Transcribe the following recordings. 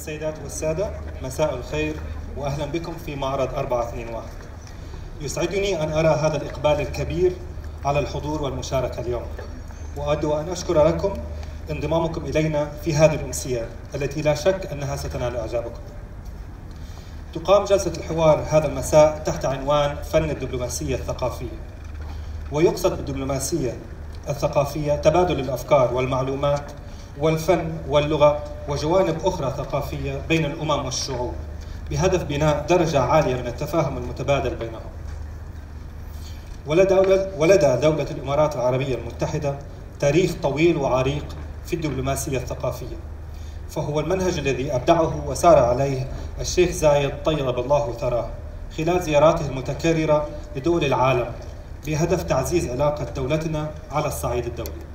السيدات والسادة مساء الخير وأهلا بكم في معرض 421 يسعدني أن أرى هذا الإقبال الكبير على الحضور والمشاركة اليوم. وأود أن أشكر لكم انضمامكم إلينا في هذه الأمسية التي لا شك أنها ستنال إعجابكم. تقام جلسة الحوار هذا المساء تحت عنوان فن الدبلوماسية الثقافية. ويقصد بالدبلوماسية الثقافية تبادل الأفكار والمعلومات والفن واللغة وجوانب أخرى ثقافية بين الأمم والشعوب بهدف بناء درجة عالية من التفاهم المتبادل بينهم. ولدى ولدى دولة الإمارات العربية المتحدة تاريخ طويل وعريق في الدبلوماسية الثقافية فهو المنهج الذي أبدعه وسار عليه الشيخ زايد طيب الله ثراه خلال زياراته المتكررة لدول العالم بهدف تعزيز علاقة دولتنا على الصعيد الدولي.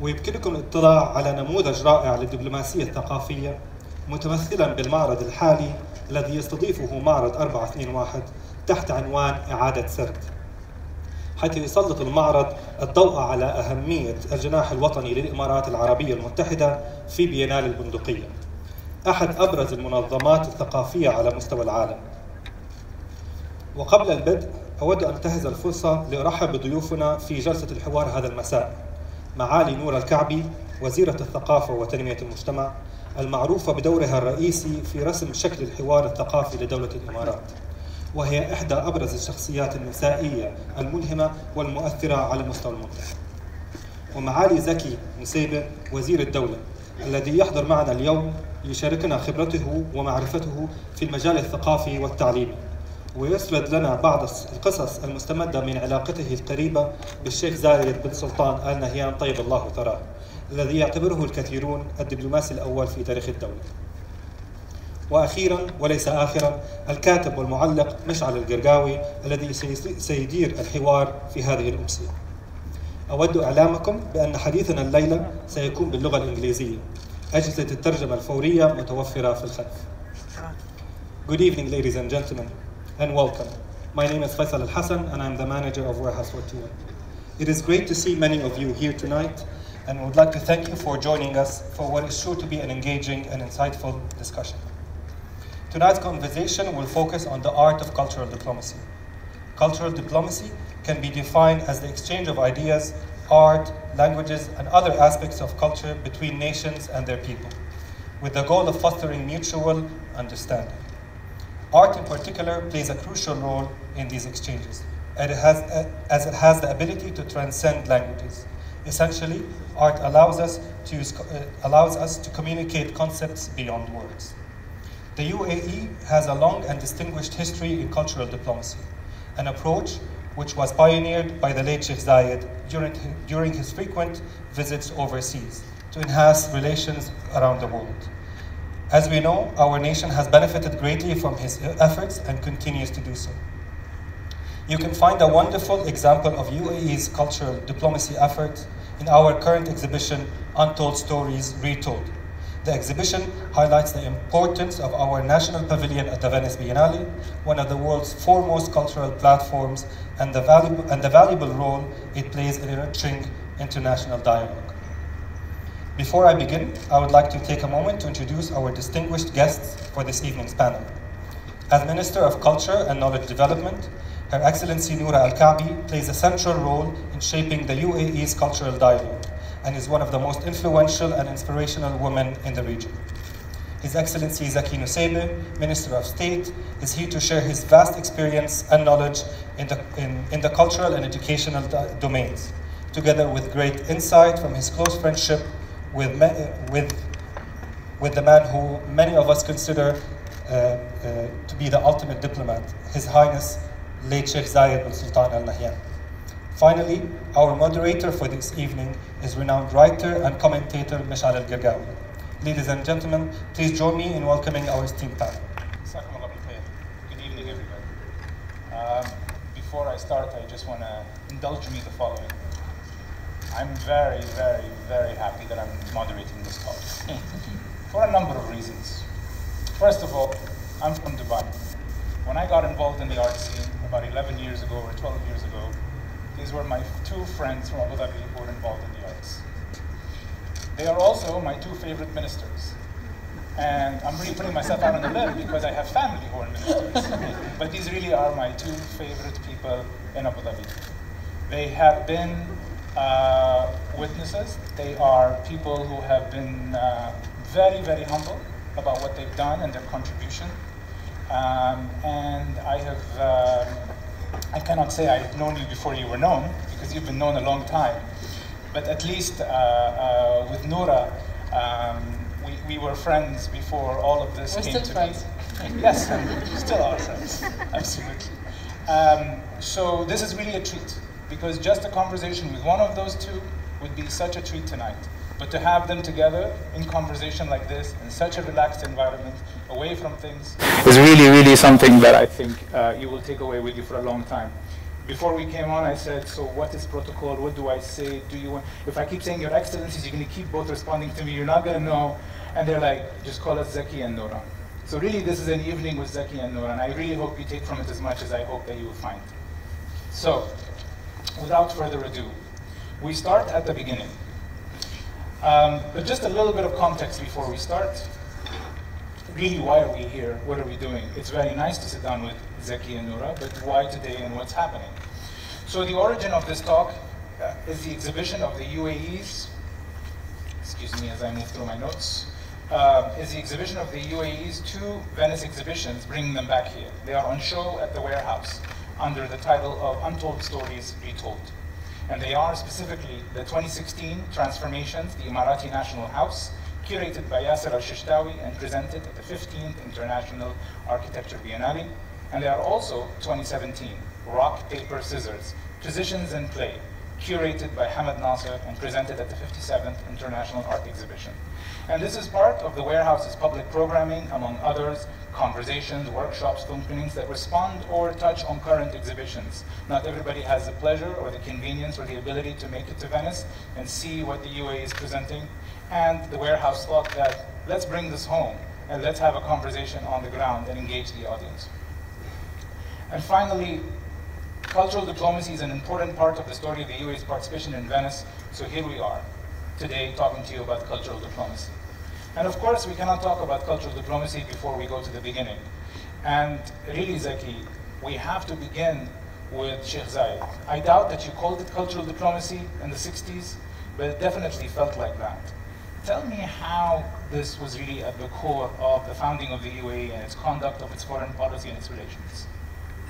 ويمكنكم الاطلاع على نموذج رائع للدبلوماسية الثقافية متمثلا بالمعرض الحالي الذي يستضيفه معرض 421 تحت عنوان إعادة سرد. حيث يسلط المعرض الضوء على أهمية الجناح الوطني للإمارات العربية المتحدة في بينال البندقية. أحد أبرز المنظمات الثقافية على مستوى العالم. وقبل البدء أود أن أنتهز الفرصة لأرحب بضيوفنا في جلسة الحوار هذا المساء. معالي نور الكعبي وزيرة الثقافة وتنمية المجتمع المعروفة بدورها الرئيسي في رسم شكل الحوار الثقافي لدولة الإمارات. وهي إحدى أبرز الشخصيات النسائية الملهمة والمؤثرة على مستوى المنطقة. ومعالي زكي نسيبة وزير الدولة الذي يحضر معنا اليوم ليشاركنا خبرته ومعرفته في المجال الثقافي والتعليمي. ويسرد لنا بعض القصص المستمدة من علاقته القريبة بالشيخ زايد بن سلطان آل نهيان طيب الله ثراه الذي يعتبره الكثيرون الدبلوماسي الأول في تاريخ الدولة وأخيرا وليس اخرا الكاتب والمعلق مشعل القرقاوي الذي سيدير الحوار في هذه الأمسية. أود إعلامكم بأن حديثنا الليلة سيكون باللغة الإنجليزية. اجهزه الترجمة الفورية متوفرة في الخلف. Good evening ladies and gentlemen and welcome. My name is Faisal Al Hassan and I'm the manager of Warehouse 41. It is great to see many of you here tonight and would like to thank you for joining us for what is sure to be an engaging and insightful discussion. Tonight's conversation will focus on the art of cultural diplomacy. Cultural diplomacy can be defined as the exchange of ideas, art, languages, and other aspects of culture between nations and their people, with the goal of fostering mutual understanding. Art in particular plays a crucial role in these exchanges, and it has, as it has the ability to transcend languages. Essentially, art allows us to, use, uh, allows us to communicate concepts beyond words. The UAE has a long and distinguished history in cultural diplomacy, an approach which was pioneered by the late Sheikh Zayed during, during his frequent visits overseas to enhance relations around the world. As we know, our nation has benefited greatly from his efforts and continues to do so. You can find a wonderful example of UAE's cultural diplomacy efforts in our current exhibition, Untold Stories Retold, the exhibition highlights the importance of our national pavilion at the Venice Biennale, one of the world's foremost cultural platforms, and the valuable, and the valuable role it plays in enriching international dialogue. Before I begin, I would like to take a moment to introduce our distinguished guests for this evening's panel. As Minister of Culture and Knowledge Development, Her Excellency Noura Al-Kaabi plays a central role in shaping the UAE's cultural dialogue and is one of the most influential and inspirational women in the region. His Excellency Zaki Nusseibeh, Minister of State, is here to share his vast experience and knowledge in the, in, in the cultural and educational domains, together with great insight from his close friendship with, with, with the man who many of us consider uh, uh, to be the ultimate diplomat, His Highness late Sheikh Zayed bin Sultan Al Nahyan. Finally, our moderator for this evening is renowned writer and commentator Mishaal Al Gergawi. Ladies and gentlemen, please join me in welcoming our esteemed panel. Good evening, everybody. Um, before I start, I just want to indulge me the following. I'm very, very, very happy that I'm moderating this talk for a number of reasons. First of all, I'm from Dubai. When I got involved in the art scene about 11 years ago or 12 years ago, these were my two friends from Abu Dhabi who were involved in the arts. They are also my two favorite ministers. And I'm really putting myself out on the limb because I have family who are ministers. but these really are my two favorite people in Abu Dhabi. They have been uh, witnesses. They are people who have been uh, very, very humble about what they've done and their contribution. Um, and I have, um, I cannot say I've known you before you were known, because you've been known a long time. But at least uh, uh, with Noura, um, we, we were friends before all of this We're came still to friends. be. Yes, and still are friends, absolutely. Um, so this is really a treat, because just a conversation with one of those two would be such a treat tonight. But to have them together in conversation like this, in such a relaxed environment, away from things, is really, really something that I think uh, you will take away with you for a long time. Before we came on, I said, so what is protocol? What do I say? Do you want, if I keep saying your excellencies, you're going to keep both responding to me. You're not going to know. And they're like, just call us Zaki and Noura. So really, this is an evening with Zaki and Noura, and I really hope you take from it as much as I hope that you will find. So, without further ado, we start at the beginning. Um, but just a little bit of context before we start. Really, why are we here? What are we doing? It's very nice to sit down with Zaki and Noura, but why today and what's happening? So the origin of this talk uh, is the exhibition of the UAE's, excuse me as I move through my notes, um, is the exhibition of the UAE's two Venice exhibitions, bringing them back here. They are on show at the warehouse under the title of Untold Stories Retold. And they are specifically the 2016 Transformations, the Emirati National House, curated by Yasser Elsheshtawy and presented at the 15th International Architecture Biennale. And they are also 2017 Rock, Paper, Scissors, Positions in Play, curated by Hammad Nasar and presented at the 57th International Art Exhibition. And this is part of the warehouse's public programming, among others, conversations, workshops, film screenings that respond or touch on current exhibitions. Not everybody has the pleasure or the convenience or the ability to make it to Venice and see what the UAE is presenting. And the warehouse thought that let's bring this home and let's have a conversation on the ground and engage the audience. And finally, cultural diplomacy is an important part of the story of the UAE's participation in Venice. So here we are today talking to you about cultural diplomacy. And of course, we cannot talk about cultural diplomacy before we go to the beginning. And really, Zaki, we have to begin with Sheikh Zayed. I doubt that you called it cultural diplomacy in the 60s, but it definitely felt like that. Tell me how this was really at the core of the founding of the UAE and its conduct of its foreign policy and its relations.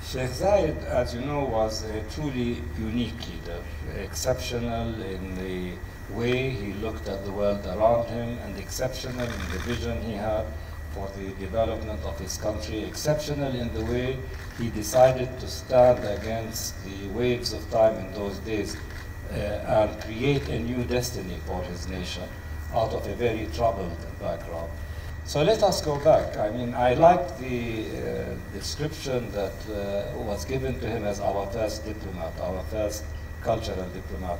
Sheikh Zayed, as you know, was a truly unique leader, exceptional in the way he looked at the world around him and exceptional in the vision he had for the development of his country, exceptional in the way he decided to stand against the waves of time in those days uh, and create a new destiny for his nation out of a very troubled background. So let us go back. I mean, I like the uh, description that uh, was given to him as our first diplomat, our first cultural diplomat.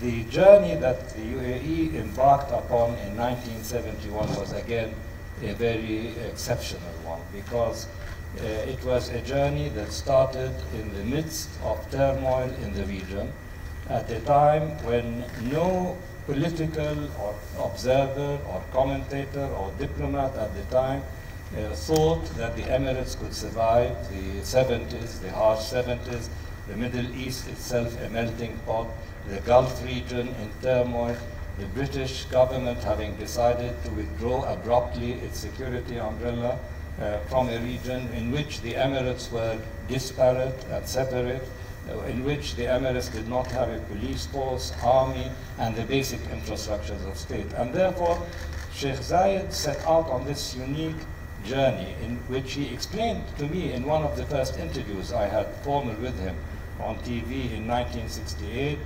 The journey that the UAE embarked upon in 1971 was again a very exceptional one because uh, it was a journey that started in the midst of turmoil in the region at a time when no political or observer or commentator or diplomat at the time uh, thought that the Emirates could survive the 70s, the harsh 70s, the Middle East itself a melting pot, the Gulf region in turmoil, the British government having decided to withdraw abruptly its security umbrella uh, from a region in which the Emirates were disparate and separate, Uh, in which the Emirates did not have a police force, army, and the basic infrastructures of state. And therefore, Sheikh Zayed set out on this unique journey in which he explained to me in one of the first interviews I had formal with him on TV in 1968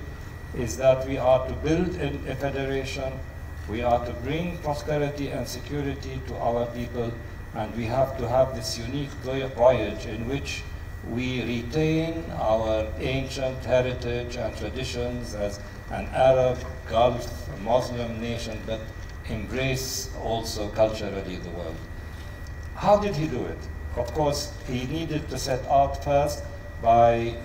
is that we are to build a federation, we are to bring prosperity and security to our people, and we have to have this unique voyage in which we retain our ancient heritage and traditions as an Arab, Gulf, Muslim nation, but embrace also culturally the world. How did he do it? Of course, he needed to set out first by,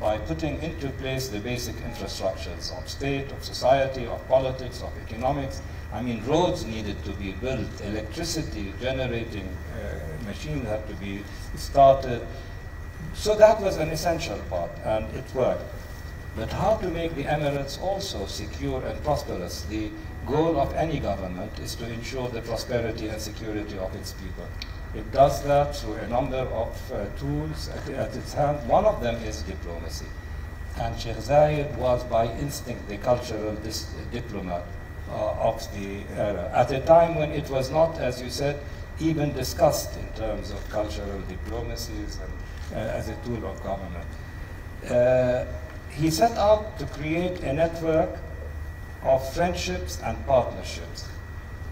by putting into place the basic infrastructures of state, of society, of politics, of economics. I mean, roads needed to be built, electricity generating uh, machines had to be started. So that was an essential part, and it worked. But how to make the Emirates also secure and prosperous? The goal of any government is to ensure the prosperity and security of its people. It does that through a number of uh, tools at, at, its hand. One of them is diplomacy. And Sheikh Zayed was by instinct the cultural diplomat uh, of the era. At a time when it was not, as you said, even discussed in terms of cultural diplomacies and as a tool of government. Uh, he set out to create a network of friendships and partnerships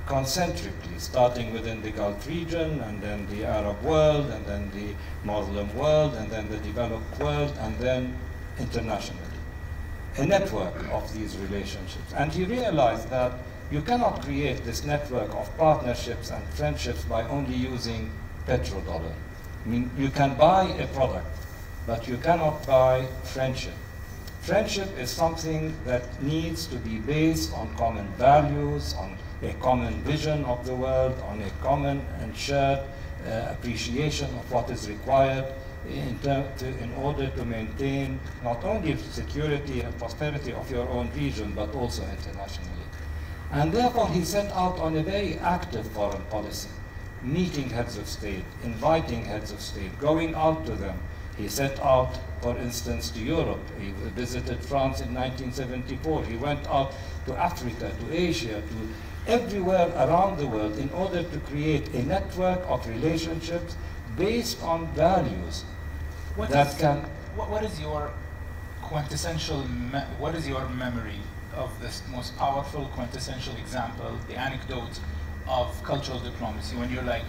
concentrically, starting within the Gulf region, and then the Arab world, and then the Muslim world, and then the developed world, and then internationally. A network of these relationships. And he realized that you cannot create this network of partnerships and friendships by only using petrodollar. I mean, you can buy a product, but you cannot buy friendship. Friendship is something that needs to be based on common values, on a common vision of the world, on a common and shared uh, appreciation of what is required in, to, in, order to maintain not only security and prosperity of your own region, but also internationally. And therefore he set out on a very active foreign policy, meeting heads of state, inviting heads of state, going out to them. He set out, for instance, to Europe. He visited France in 1974. He went out to Africa, to Asia, to everywhere around the world in order to create a network of relationships based on values what that is, can. What, what is your quintessential, what is your memory of this most powerful quintessential example, the anecdote of cultural diplomacy when you're like,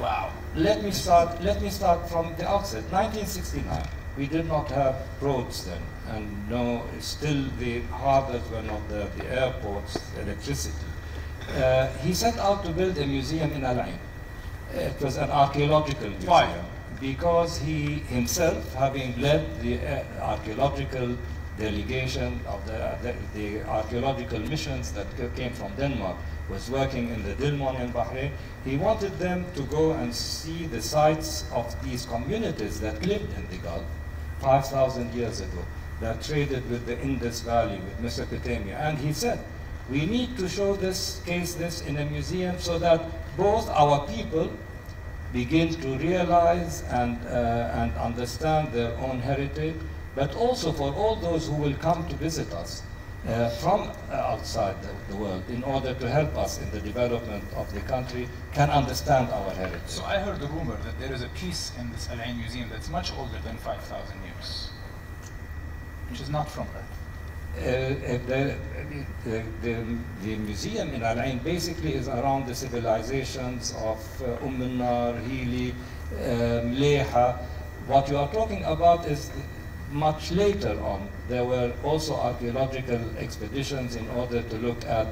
wow. Let me start, let me start from the outset. 1969, we did not have roads then, and no, still the harbors were not there, the airports, electricity. Uh, he set out to build a museum in Al Ain. It was an archaeological museum. Why? Because he himself, having led the uh, archaeological delegation of the, the, the, archaeological missions that came from Denmark, was working in the Dilmun in Bahrain, he wanted them to go and see the sites of these communities that lived in the Gulf 5,000 years ago, that traded with the Indus Valley, with Mesopotamia. And he said, we need to show this, case this in a museum so that both our people begin to realize and, uh, and understand their own heritage, but also for all those who will come to visit us uh, from outside the, the, world in order to help us in the development of the country can understand our heritage. So I heard the rumor that there is a piece in this Al Ain Museum that's much older than 5,000 years, which is not from Earth. Uh, the, the, the, the, museum in Al Ain basically is around the civilizations of uh, Umm al-Nar, Hili, um, Leha. What you are talking about is much later on. There were also archaeological expeditions in order to look at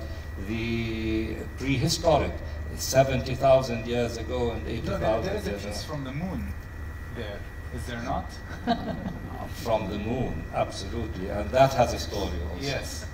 the prehistoric, 70,000 years ago and 80,000 no, there is a piece from the moon there, is there not? from the moon, absolutely, and that has a story also. Yes,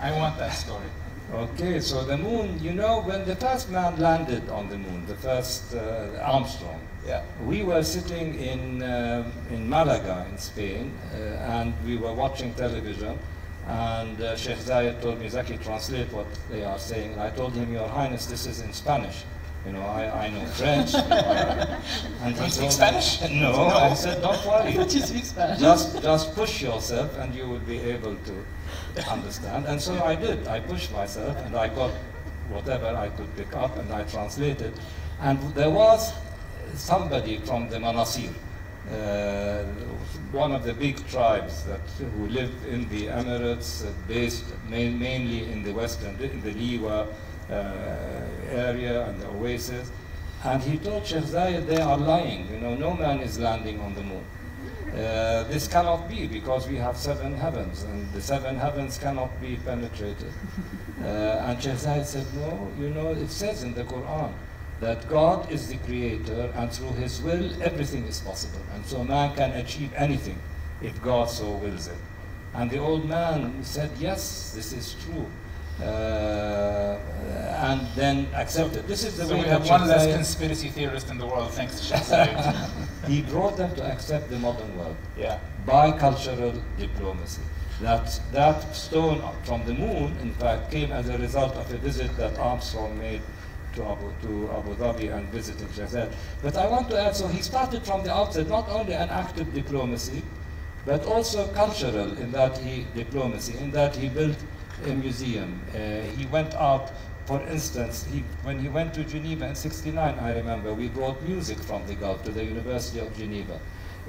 I want that story. Okay, so the moon, you know, when the first man landed on the moon, the first uh, Armstrong, yeah. we were sitting in, um, in Malaga in Spain, uh, and we were watching television, and uh, Sheikh Zayed told me, Zaki, translate what they are saying. And I told him, Your Highness, this is in Spanish. You know, I, I know French. uh, and he speak Spanish? No, no, I said, don't worry. You speak Spanish. Just, just push yourself and you will be able to understand. And so I did. I pushed myself and I got whatever I could pick up and I translated. And there was somebody from the Manasir, uh, one of the big tribes that who lived in the Emirates, uh, based main, mainly in the western, in the Liwa uh, area and the oasis. And he told Sheikh Zayed, they are lying. You know, no man is landing on the moon. Uh, this cannot be because we have seven heavens and the seven heavens cannot be penetrated. Uh, and Sheikh Zayed said, no, you know, it says in the Quran, that God is the creator and through his will everything is possible. And so man can achieve anything if God so wills it. And the old man said, yes, this is true. Uh, and then accepted. This is the so way we have one less conspiracy theorist in the world, thanks to he brought them to accept the modern world yeah. by cultural diplomacy. That, that stone from the moon, in fact, came as a result of a visit that Armstrong made to Abu, to Abu Dhabi and visiting Sheikh But I want to add, so he started from the outset not only an active diplomacy, but also cultural in that he diplomacy, in that he built a museum. Uh, he went out, for instance, he, when he went to Geneva in 69, I remember, we brought music from the Gulf to the University of Geneva.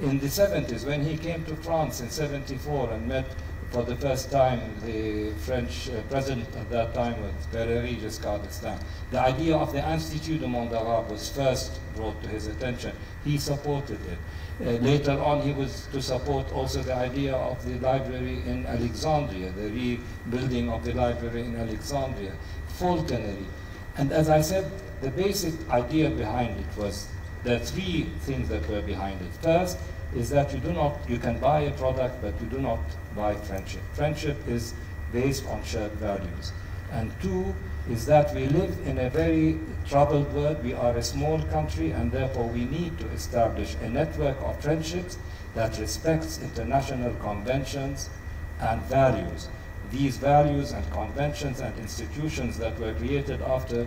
In the 70s, when he came to France in 74 and met for the first time the French uh, president at that time was Valéry Giscard d'Estaing. The idea of the Institut du Monde Arabe was first brought to his attention. He supported it. Uh, later on, he was to support also the idea of the library in Alexandria, the rebuilding of the library in Alexandria, falconry. And as I said, the basic idea behind it was the three things that were behind it. First is that you do not, you can buy a product, but you do not buy friendship. Friendship is based on shared values. And two is that we live in a very troubled world. We are a small country, and therefore we need to establish a network of friendships that respects international conventions and values. These values and conventions and institutions that were created after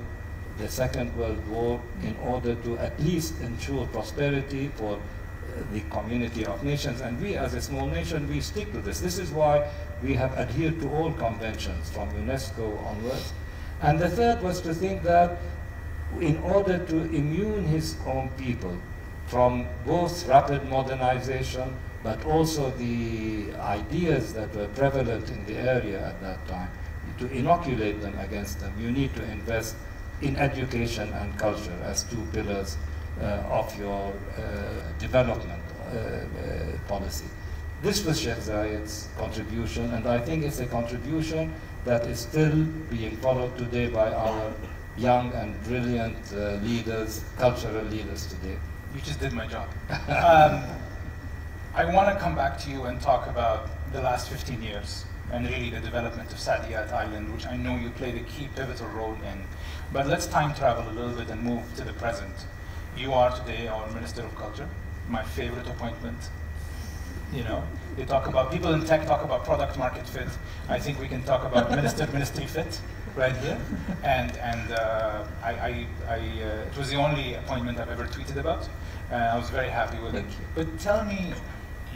the Second World War in order to at least ensure prosperity for the community of nations. And we, as a small nation, we stick to this. This is why we have adhered to all conventions from UNESCO onwards. And the third was to think that in order to immune his own people from both rapid modernization but also the ideas that were prevalent in the area at that time, to inoculate them against them, you need to invest in education and culture as two pillars of your uh, development uh, uh, policy. This was Sheikh Zayed's contribution, and I think it's a contribution that is still being followed today by our young and brilliant uh, leaders, cultural leaders today. You just did my job. um, I want to come back to you and talk about the last 15 years and really the development of Saadiyat Island, which I know you played a key pivotal role in. But let's time travel a little bit and move to the present. You are today our Minister of Culture, my favorite appointment. You know, they talk about people in tech talk about product market fit. I think we can talk about minister ministry fit right here. And and uh, I, I, I uh, it was the only appointment I've ever tweeted about. Uh, I was very happy with it. You. But tell me,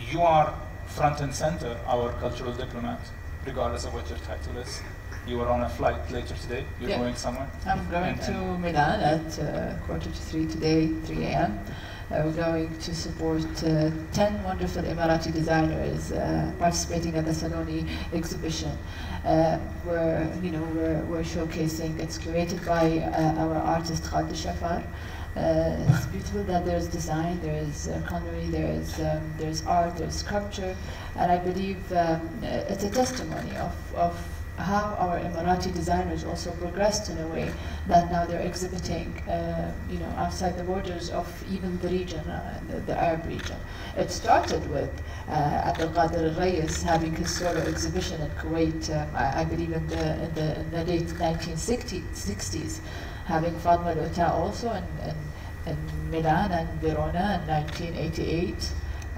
you are front and center, our cultural diplomat, regardless of what your title is. You are on a flight later today. You're Yeah. going somewhere. I'm going And- to and- Milan at uh, quarter to three today, 3 a.m. Uh, we're going to support uh, 10 wonderful Emirati designers uh, participating at the Salone exhibition. Uh, where you know we're, we're showcasing. It's curated by uh, our artist Khalid Shafar. Uh, it's beautiful that there's design, there's uh, culinary, there's um, there's art, there's sculpture, and I believe um, uh, it's a testimony of, of how our Emirati designers also progressed in a way that now they're exhibiting, uh, you know, outside the borders of even the region, uh, the, the Arab region. It started with uh, Abdel Qadir al-Rayes having his solo exhibition in Kuwait, um, I, I believe in the, in the, in the late 1960s, having Fatma Lootah also in, in, in Milan and Verona in 1988.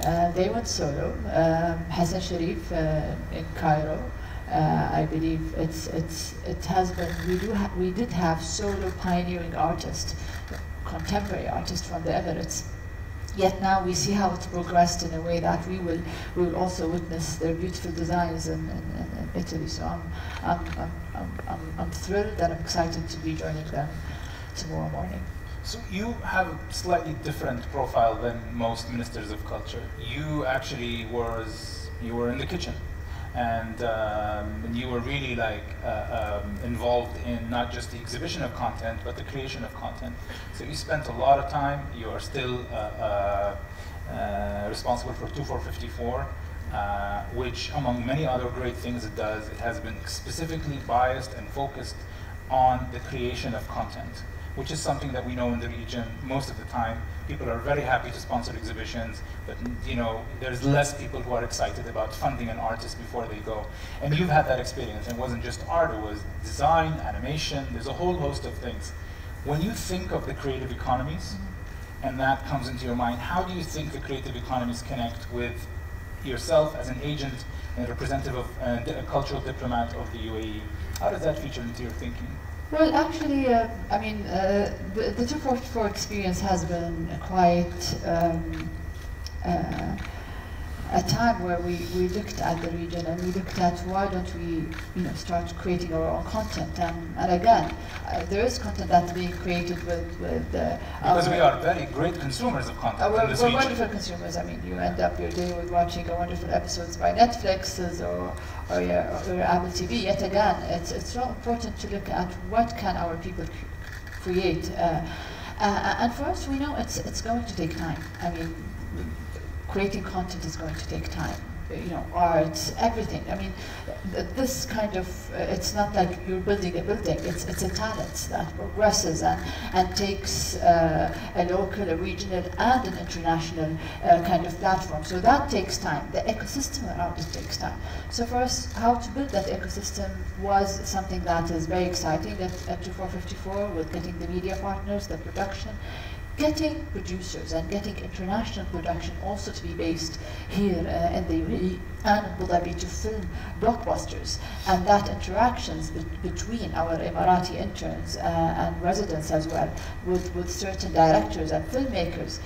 Uh, they went solo. Um, Hassan Sharif uh, in Cairo. Uh, I believe it's it's it has been we do we did have solo pioneering artists, contemporary artists from the Emirates. Yet now we see how it's progressed in a way that we will we will also witness their beautiful designs in, in, in, Italy. So I'm I'm, I'm, I'm, I'm I'm thrilled and I'm excited to be joining them tomorrow morning. So you have a slightly different profile than most ministers of culture. You actually was you were in the kitchen, and, um, and you were really like uh, um, involved in not just the exhibition of content, but the creation of content. So you spent a lot of time. You are still uh, uh, uh, responsible for twofour54. Uh, which, among many other great things it does, it has been specifically biased and focused on the creation of content. Which is something that we know in the region most of the time. People are very happy to sponsor exhibitions, but you know, there's less people who are excited about funding an artist before they go. And you've had that experience. It wasn't just art, it was design, animation, there's a whole host of things. When you think of the creative economies, and that comes into your mind, how do you think the creative economies connect with yourself as an agent and representative of uh, a cultural diplomat of the UAE? How does that feature into your thinking? Well, actually, uh, I mean, uh, the, the 244 experience has been quite um, uh, a time where we, we looked at the region and we looked at why don't we you know start creating our own content. And, and again uh, there is content that's being created with with uh, because we are very great consumers of content uh, we're, we're wonderful consumers. I mean you end up your day with watching a wonderful episodes by Netflix or or your, or your Apple TV yet again it's it's so important to look at what can our people create uh, uh, and for us we know it's it's going to take time. I mean creating content is going to take time. You know, art, everything. I mean, this kind of, uh, it's not like you're building a building, it's, it's a talent that progresses and, and takes uh, a local, a regional, and an international uh, kind of platform. So that takes time. The ecosystem around it takes time. So for us, how to build that ecosystem was something that is very exciting at, at twofour54 with getting the media partners, the production, getting producers and getting international production also to be based here uh, in the UAE and Abu Dhabi to film blockbusters. And that interactions be between our Emirati interns uh, and residents as well with, with certain directors and filmmakers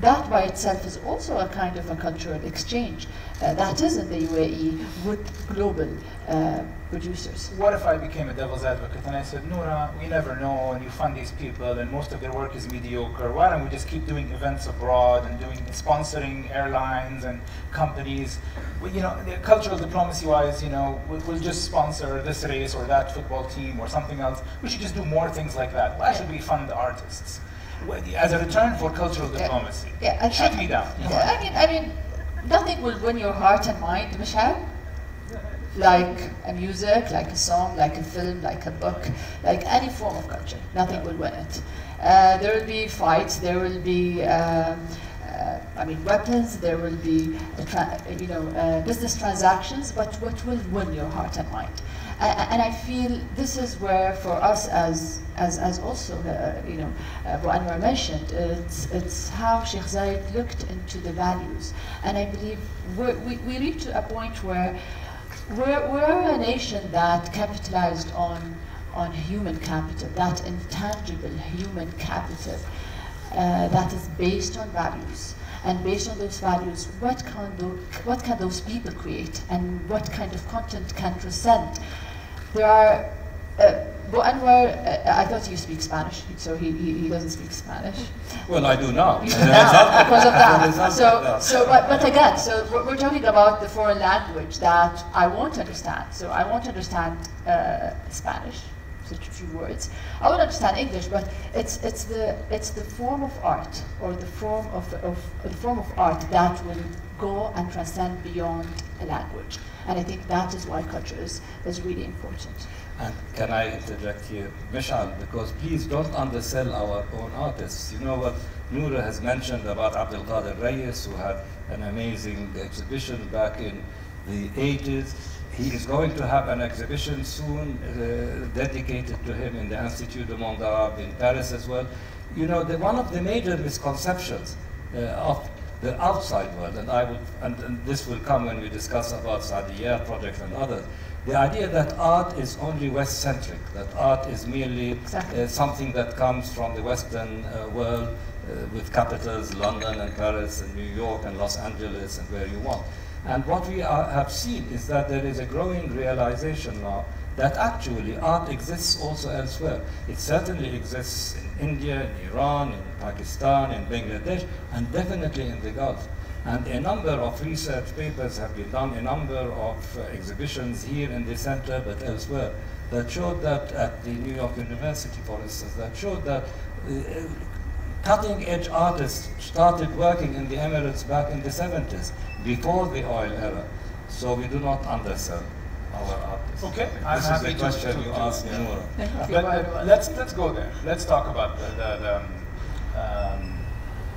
that by itself is also a kind of a cultural exchange uh, that is in the UAE with global uh, producers. What if I became a devil's advocate and I said, Noura, we never know, and you fund these people, and most of their work is mediocre. Why don't we just keep doing events abroad and doing sponsoring airlines and companies? We, you know, cultural diplomacy-wise, you know, we'll, we'll just sponsor this race or that football team or something else. We should just do more things like that. Why should we fund the artists? As a return for cultural diplomacy. Yeah, yeah Shut me down. Yeah, I mean, I mean, nothing will win your heart and mind, Mishaal like a music, like a song, like a film, like a book, like any form of culture. Nothing will win it. Uh, there will be fights. There will be, um, uh, I mean, weapons. There will be, you know, uh, business transactions. But what will win your heart and mind? And I feel this is where, for us, as as, as also, uh, you know, uh, Anwar mentioned, it's it's how Sheikh Zayed looked into the values, and I believe we we reached a point where we're, we're a nation that capitalized on, on human capital, that intangible human capital uh, that is based on values. And based on those values, what can, those, what can those people create and what kind of content can present? There are uh, Bo Anwar, uh, I thought you speak Spanish, so he, he, he, doesn't speak Spanish. Well, I do now. You do now because of that. so, so but, but again, so we're talking about the foreign language that I won't understand. So I won't understand uh, Spanish, such a few words. I won't understand English, but it's it's the it's the form of art or the form of, of the form of art that will go and transcend beyond a language. And I think that is why culture is, is really important. And can I interject here, Mishaal, because please don't undersell our own artists. You know what Noura has mentioned about Abdul Qadir Reyes, who had an amazing exhibition back in the 80s. He is going to have an exhibition soon uh, dedicated to him in the Institut du Monde Arabe in Paris as well. You know, the, one of the major misconceptions uh, of the outside world, and I will, and, and, this will come when we discuss about Saadiyat project and others, the idea that art is only West-centric, that art is merely uh, something that comes from the Western uh, world uh, with capitals, London and Paris and New York and Los Angeles and where you want. And what we are, have seen is that there is a growing realization now that actually art exists also elsewhere. It certainly exists in India, in Iran, in Pakistan, in Bangladesh, and definitely in the Gulf. And a number of research papers have been done, a number of uh, exhibitions here in the center, but elsewhere, that showed that at the New York University, for instance, that showed that uh, cutting edge artists started working in the Emirates back in the 70s, before the oil era. So we do not undersell. Our artists. Okay, I'm this happy is to- the question to- you to- asked yeah. Noura. But uh, let's let's go there. Let's talk about the, the, the um, um,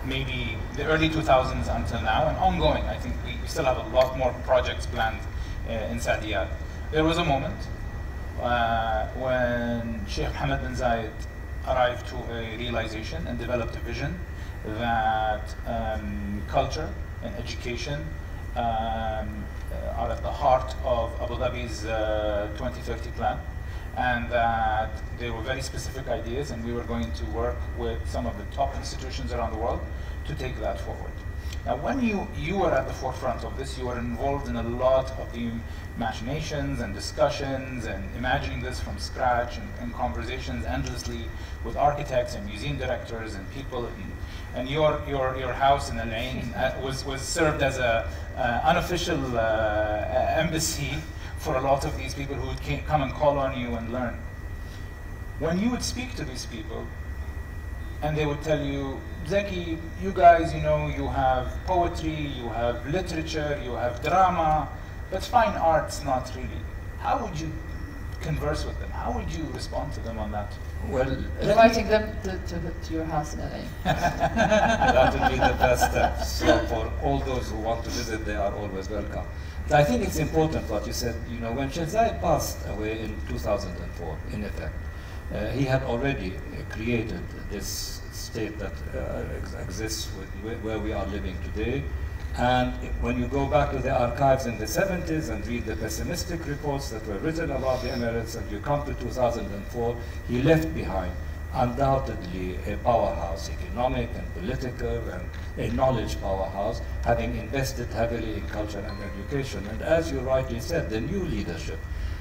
maybe the early 2000s until now and ongoing. I think we, we still have a lot more projects planned uh, in Saadiyat. There was a moment uh, when Sheikh Mohammed bin Zayed arrived to a realization and developed a vision that um, culture and education um, are at the heart of Abu Dhabi's uh, 2030 plan and that they were very specific ideas and we were going to work with some of the top institutions around the world to take that forward. Now when you, you were at the forefront of this, you were involved in a lot of the machinations and discussions and imagining this from scratch and, and conversations endlessly with architects and museum directors and people and, and your, your, your house in Al-Ain uh, was, was served as a unofficial uh, embassy for a lot of these people who would ca- come and call on you and learn. When you would speak to these people, and they would tell you, Zaki, you guys, you know, you have poetry, you have literature, you have drama, but fine arts not really. How would you converse with them? How would you respond to them on that? Well, Inviting them to, to, to your house in LA. that would be the first step. So for all those who want to visit, they are always welcome. I think it's important what you said. You know, when Zayed passed away in 2004, in effect, uh, he had already uh, created this state that uh, ex- exists with, where we are living today. And when you go back to the archives in the 70s and read the pessimistic reports that were written about the Emirates, and you come to 2004, he left behind undoubtedly a powerhouse, economic and political, and a knowledge powerhouse, having invested heavily in culture and education. And as you rightly said, the new leadership.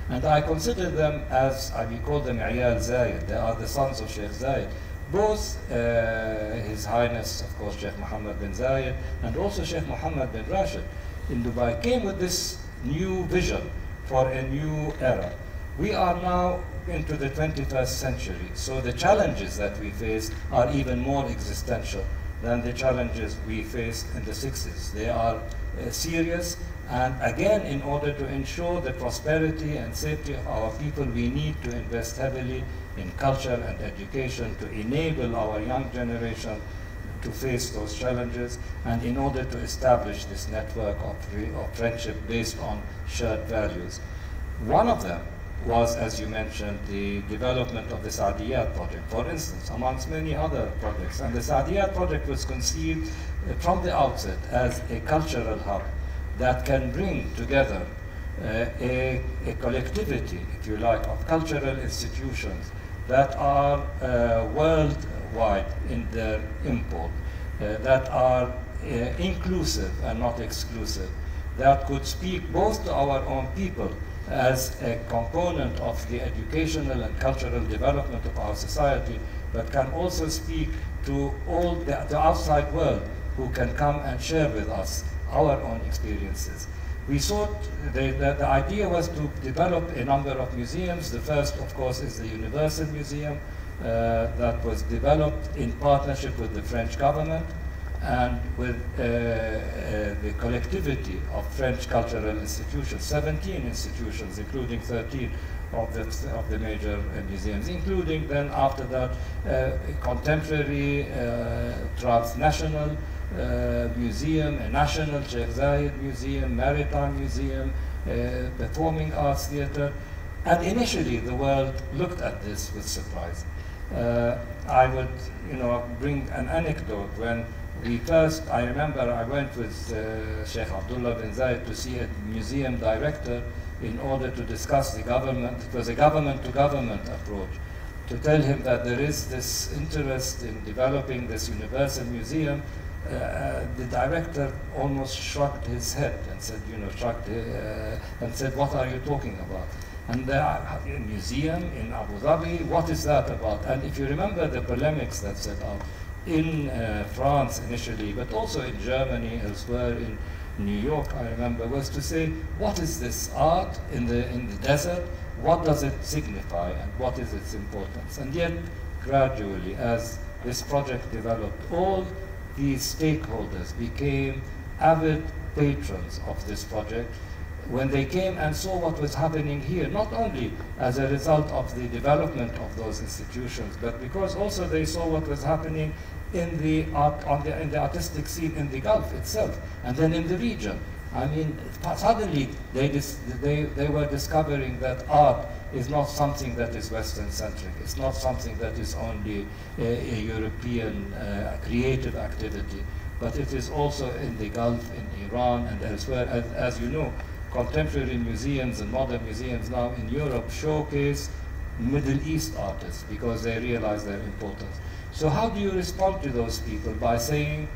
And I consider them as, I we call them Iyal Zayed, they are the sons of Sheikh Zayed. Both uh, His Highness, of course, Sheikh Mohammed bin Zayed, and also Sheikh Mohammed bin Rashid in Dubai came with this new vision for a new era. We are now into the 21st century, so the challenges that we face are even more existential than the challenges we faced in the 60s. They are uh, serious, and again, in order to ensure the prosperity and safety of our people, we need to invest heavily in culture and education to enable our young generation to face those challenges and in order to establish this network of, of friendship based on shared values. One of them was, as you mentioned, the development of the Saadiyat project, for instance, amongst many other projects. And the Saadiyat project was conceived uh, from the outset as a cultural hub that can bring together uh, a, a collectivity, if you like, of cultural institutions that are uh, worldwide in their import, uh, that are uh, inclusive and not exclusive, that could speak both to our own people as a component of the educational and cultural development of our society, but can also speak to all the, the outside world who can come and share with us our own experiences. We thought the, the, the idea was to develop a number of museums. The first, of course, is the Universal Museum uh, that was developed in partnership with the French government and with uh, uh, the collectivity of French cultural institutions, 17 institutions, including 13 of the, of the major uh, museums, including then after that uh, contemporary, uh, transnational uh, museum, a national Sheikh Zayed museum, maritime museum, uh, performing arts theater. And initially the world looked at this with surprise. Uh, I would, you know, bring an anecdote when we first, I remember I went with uh, Sheikh Abdullah bin Zayed to see a museum director in order to discuss the government, it was a government to government approach, to tell him that there is this interest in developing this universal museum. Uh, the director almost shrugged his head and said, you know, shrugged uh, and said, what are you talking about? And the museum in Abu Dhabi, what is that about? And if you remember the polemics that set out, in uh, France initially, but also in Germany, elsewhere in New York, I remember, was to say, what is this art in the, in the desert? What does it signify and what is its importance? And yet, gradually, as this project developed, all these stakeholders became avid patrons of this project, when they came and saw what was happening here, not only as a result of the development of those institutions, but because also they saw what was happening in the, art, on the, in the artistic scene in the Gulf itself, and then in the region. I mean, suddenly they, they, they were discovering that art is not something that is Western-centric. It's not something that is only a, a European uh, creative activity, but it is also in the Gulf, in Iran, and elsewhere. As, as you know, contemporary museums and modern museums now in Europe showcase Middle East artists because they realize their importance. So how do you respond to those people? By saying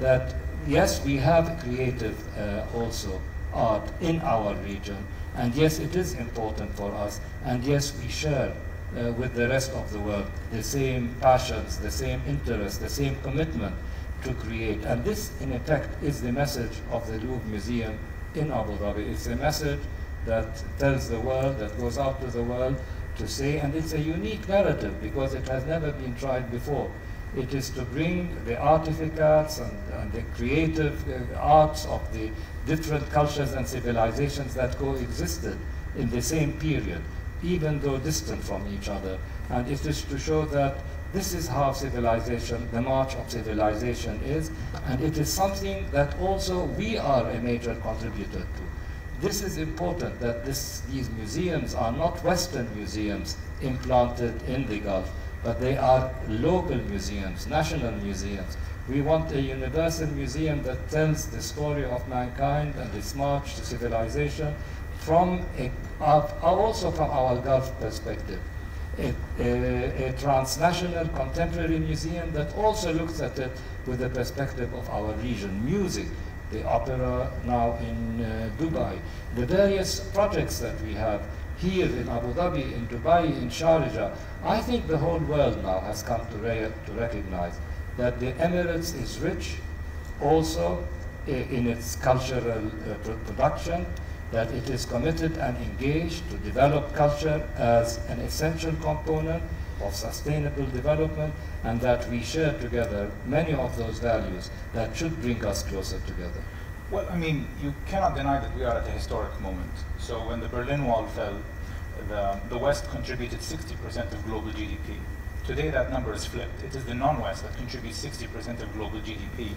that, yes, we have creative uh, also art in our region, and yes, it is important for us, and yes, we share uh, with the rest of the world the same passions, the same interests, the same commitment to create. And this, in effect, is the message of the Louvre Museum in Abu Dhabi. It's a message that tells the world, that goes out to the world to say, and it's a unique narrative because it has never been tried before. It is to bring the artifacts and, and the creative uh, arts of the different cultures and civilizations that coexisted in the same period, even though distant from each other. And it is to show that this is how civilization, the march of civilization is, and it is something that also we are a major contributor to. This is important that this, these museums are not Western museums implanted in the Gulf, but they are local museums, national museums. We want a universal museum that tells the story of mankind and its march to civilization from a, also from our Gulf perspective a, a, a, transnational contemporary museum that also looks at it with the perspective of our region. Music, the opera now in uh, Dubai, the various projects that we have here in Abu Dhabi, in Dubai, in Sharjah. I think the whole world now has come to, re to recognize that the Emirates is rich also in its cultural uh, production, that it is committed and engaged to develop culture as an essential component of sustainable development and that we share together many of those values that should bring us closer together. Well, I mean, you cannot deny that we are at a historic moment. So when the Berlin Wall fell, the, the West contributed 60% of global GDP. Today that number is flipped. It is the non-West that contributes 60% of global GDP.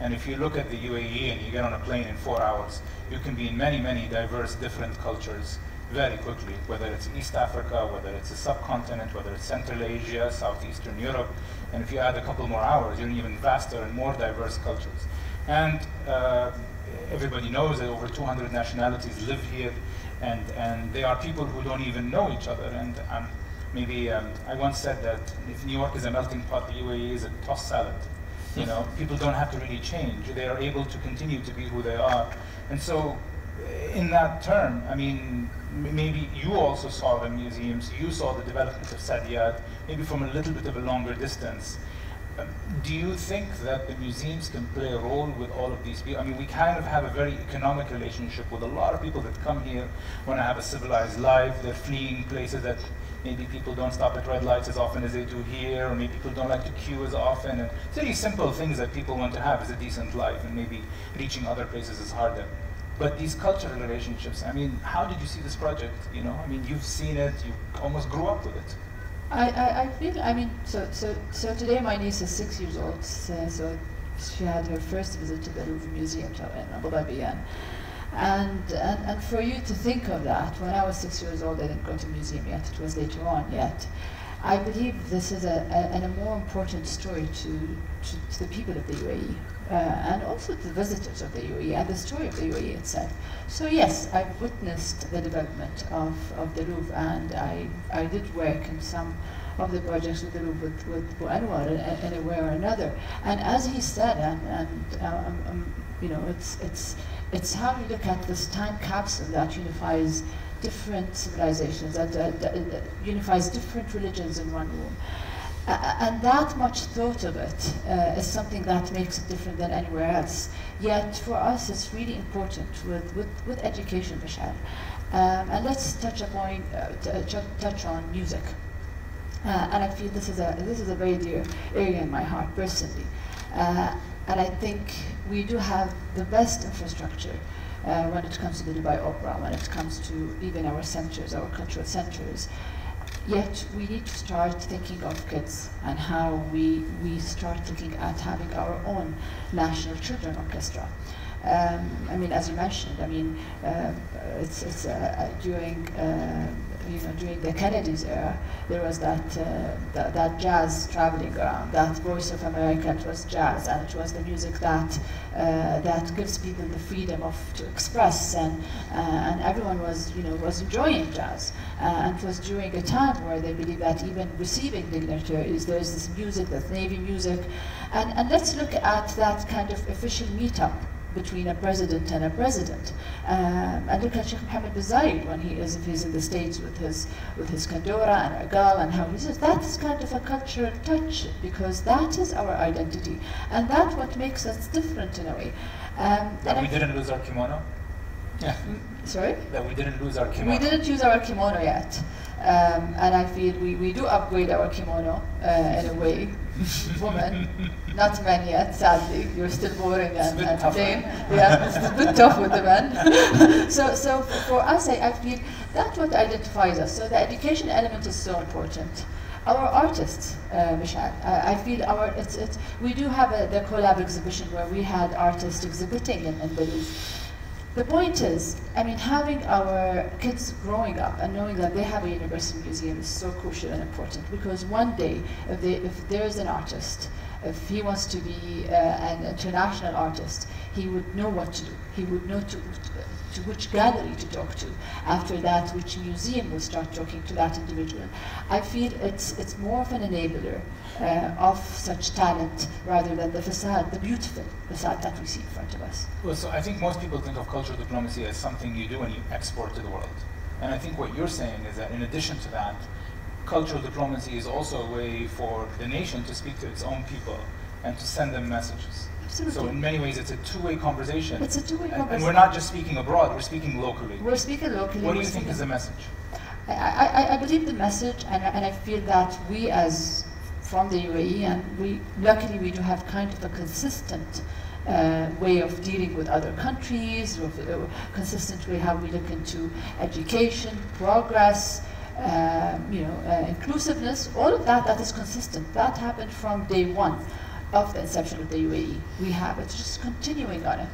And if you look at the UAE and you get on a plane in four hours, you can be in many, many diverse, different cultures very quickly, whether it's East Africa, whether it's a subcontinent, whether it's Central Asia, Southeastern Europe, and if you add a couple more hours, you're in even vaster and more diverse cultures. And uh, everybody knows that over 200 nationalities live here, and, and they are people who don't even know each other. And um, maybe um, I once said that if New York is a melting pot, the UAE is a tossed salad. You know, people don't have to really change. They are able to continue to be who they are. And so, in that term, I mean, maybe you also saw the museums, you saw the development of Saadiyat, maybe from a little bit of a longer distance. Do you think that the museums can play a role with all of these people? I mean, we kind of have a very economic relationship with a lot of people that come here want to have a civilized life. They're fleeing places that maybe people don't stop at red lights as often as they do here, or maybe people don't like to queue as often. And very simple things that people want to have is a decent life, and maybe reaching other places is harder. But these cultural relationships, I mean, how did you see this project? You know, I mean, you've seen it, you almost grew up with it. I, I, I feel, I mean, so, so, so today my niece is six years old, so, so she had her first visit to the Louvre Museum in Abu Dhabi. And, and, and, and for you to think of that, when I was six years old, I didn't go to museum yet, it was later on yet. I believe this is a, a, a more important story to, to, to, the people of the UAE uh, and also the visitors of the UAE and the story of the UAE itself. So yes, I've witnessed the development of, of the Louvre and I, I did work in some of the projects with the Louvre with, with Anwar in, in a way or another. And as he said, and, and um, um, you know, it's, it's, it's how you look at this time capsule that unifies different civilizations, that, uh, that, that unifies different religions in one room. Uh, and that much thought of it uh, is something that makes it different than anywhere else. Yet for us, it's really important with, with, with education, Mishaal. Um, and let's touch upon uh, touch on music. Uh, and I feel this is a this is a very dear area in my heart personally. Uh, and I think we do have the best infrastructure uh, when it comes to the Dubai Opera, when it comes to even our centers, our cultural centers. Yet we need to start thinking of kids and how we, we start looking at having our own national children orchestra. Um, I mean, as you mentioned, I mean, uh, it's, it's uh, uh during uh, you know, during the Kennedy's era, there was that, uh, th that jazz traveling around, that voice of America, it was jazz, and it was the music that, uh, that gives people the freedom of, to express, and, uh, and everyone was, you know, was enjoying jazz. And it was during a time where they believe that even receiving dignitaries, there's this music, that Navy music, and, and let's look at that kind of official meetup between a president and a president. Um, and look at Sheikh Mohammed bin Zayed when he is, if he's in the States with his, with his Kandora and Regal and how he says, that's kind of a cultural touch because that is our identity. And that's what makes us different in a way. Um, and we didn't lose our kimono? Yeah. Sorry? That we didn't lose our kimono. We didn't use our kimono yet. Um, and I feel we, we do upgrade our kimono uh, in a way. Women, not men yet, sadly. You're still boring and, and plain. Yeah, it's a bit tough with the men. so so for us, I, I feel that's what identifies us. So the education element is so important our artists, uh, Mishaal. I, I, feel our it's, it's we do have a, the collab exhibition where we had artists exhibiting in, in Belize. The point is, I mean, having our kids growing up and knowing that they have a university museum is so crucial and important because one day, if, they, if there is an artist, if he wants to be uh, an international artist, he would know what to do. He would know to, to which gallery to talk to. After that, which museum will start talking to that individual. I feel it's, it's more of an enabler uh, of such talent rather than the facade, the beautiful facade that we see in front of us. Well, so I think most people think of cultural diplomacy as something you do and you export to the world. And I think what you're saying is that in addition to that, cultural diplomacy is also a way for the nation to speak to its own people and to send them messages. Absolutely. So in many ways, it's a two-way conversation. It's a two-way conversation. And we're not just speaking abroad, we're speaking locally. We're speaking locally. What do you think is the message? I, I, I believe the message, and, and I feel that we as from the UAE, and we luckily we do have kind of a consistent uh, way of dealing with other countries, with, uh, consistent way how we look into education, progress, um, you know, uh, inclusiveness, all of that, that is consistent. That happened from day one of the inception of the UAE. We have it, just continuing on it.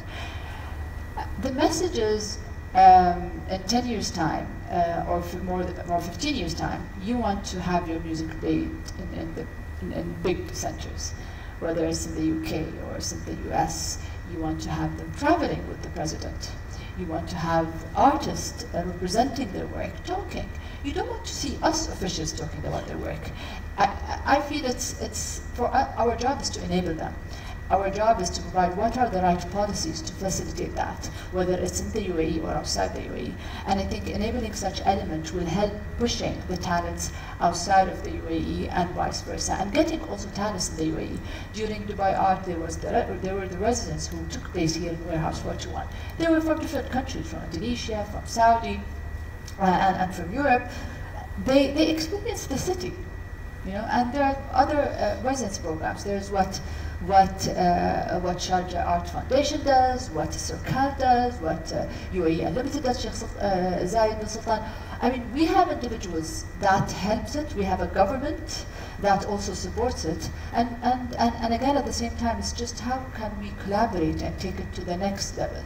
The messages um, in 10 years' time, uh, or more, or 15 years' time, you want to have your music played in, in the in, in big centers, whether it's in the UK or it's in the US. You want to have them traveling with the president. You want to have artists uh, representing their work, talking. You don't want to see us officials talking about their work. I, I feel it's, it's for our job is to enable them. Our job is to provide what are the right policies to facilitate that, whether it's in the UAE or outside the UAE. And I think enabling such elements will help pushing the talents outside of the UAE and vice versa, and getting also talents in the UAE. During Dubai Art, there, was the, there were the residents who took place here in Warehouse 421. They were from different countries, from Indonesia, from Saudi, uh, and, and from Europe. They, they experienced the city, you know, and there are other uh, residence programs. There's what what uh, what Sharjah Art Foundation does, what Circal does, what uh, UAE Unlimited does, Sheikh uh, Zayed bin Sultan. I mean, we have individuals that helps it. We have a government that also supports it. And, and, and, and again, at the same time, it's just how can we collaborate and take it to the next level.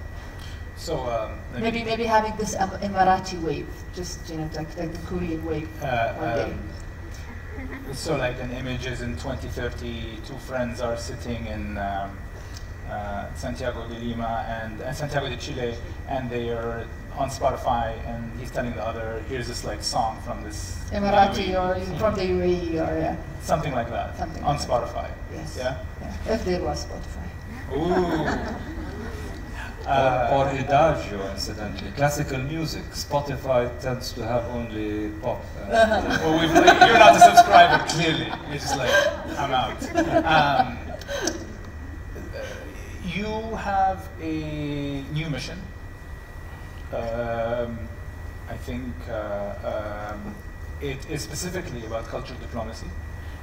So um, maybe maybe having this Emirati wave, just you know, like, like the Korean wave uh, one day. Um, so like an image is in 2030, two friends are sitting in um, uh, Santiago de Lima and uh, Santiago de Chile, and they are on Spotify, and he's telling the other, here's this like song from this Emirati or from the UAE or yeah. Something like that. Something on like Spotify. Yes. Yeah? yeah. If there was Spotify. Ooh. Uh, or, Idagio, incidentally. Classical music, Spotify tends to have only pop. Uh, well, you're not a subscriber, clearly. You're just like, I'm out. Um, you have a new mission. Um, I think uh, um, it is specifically about cultural diplomacy.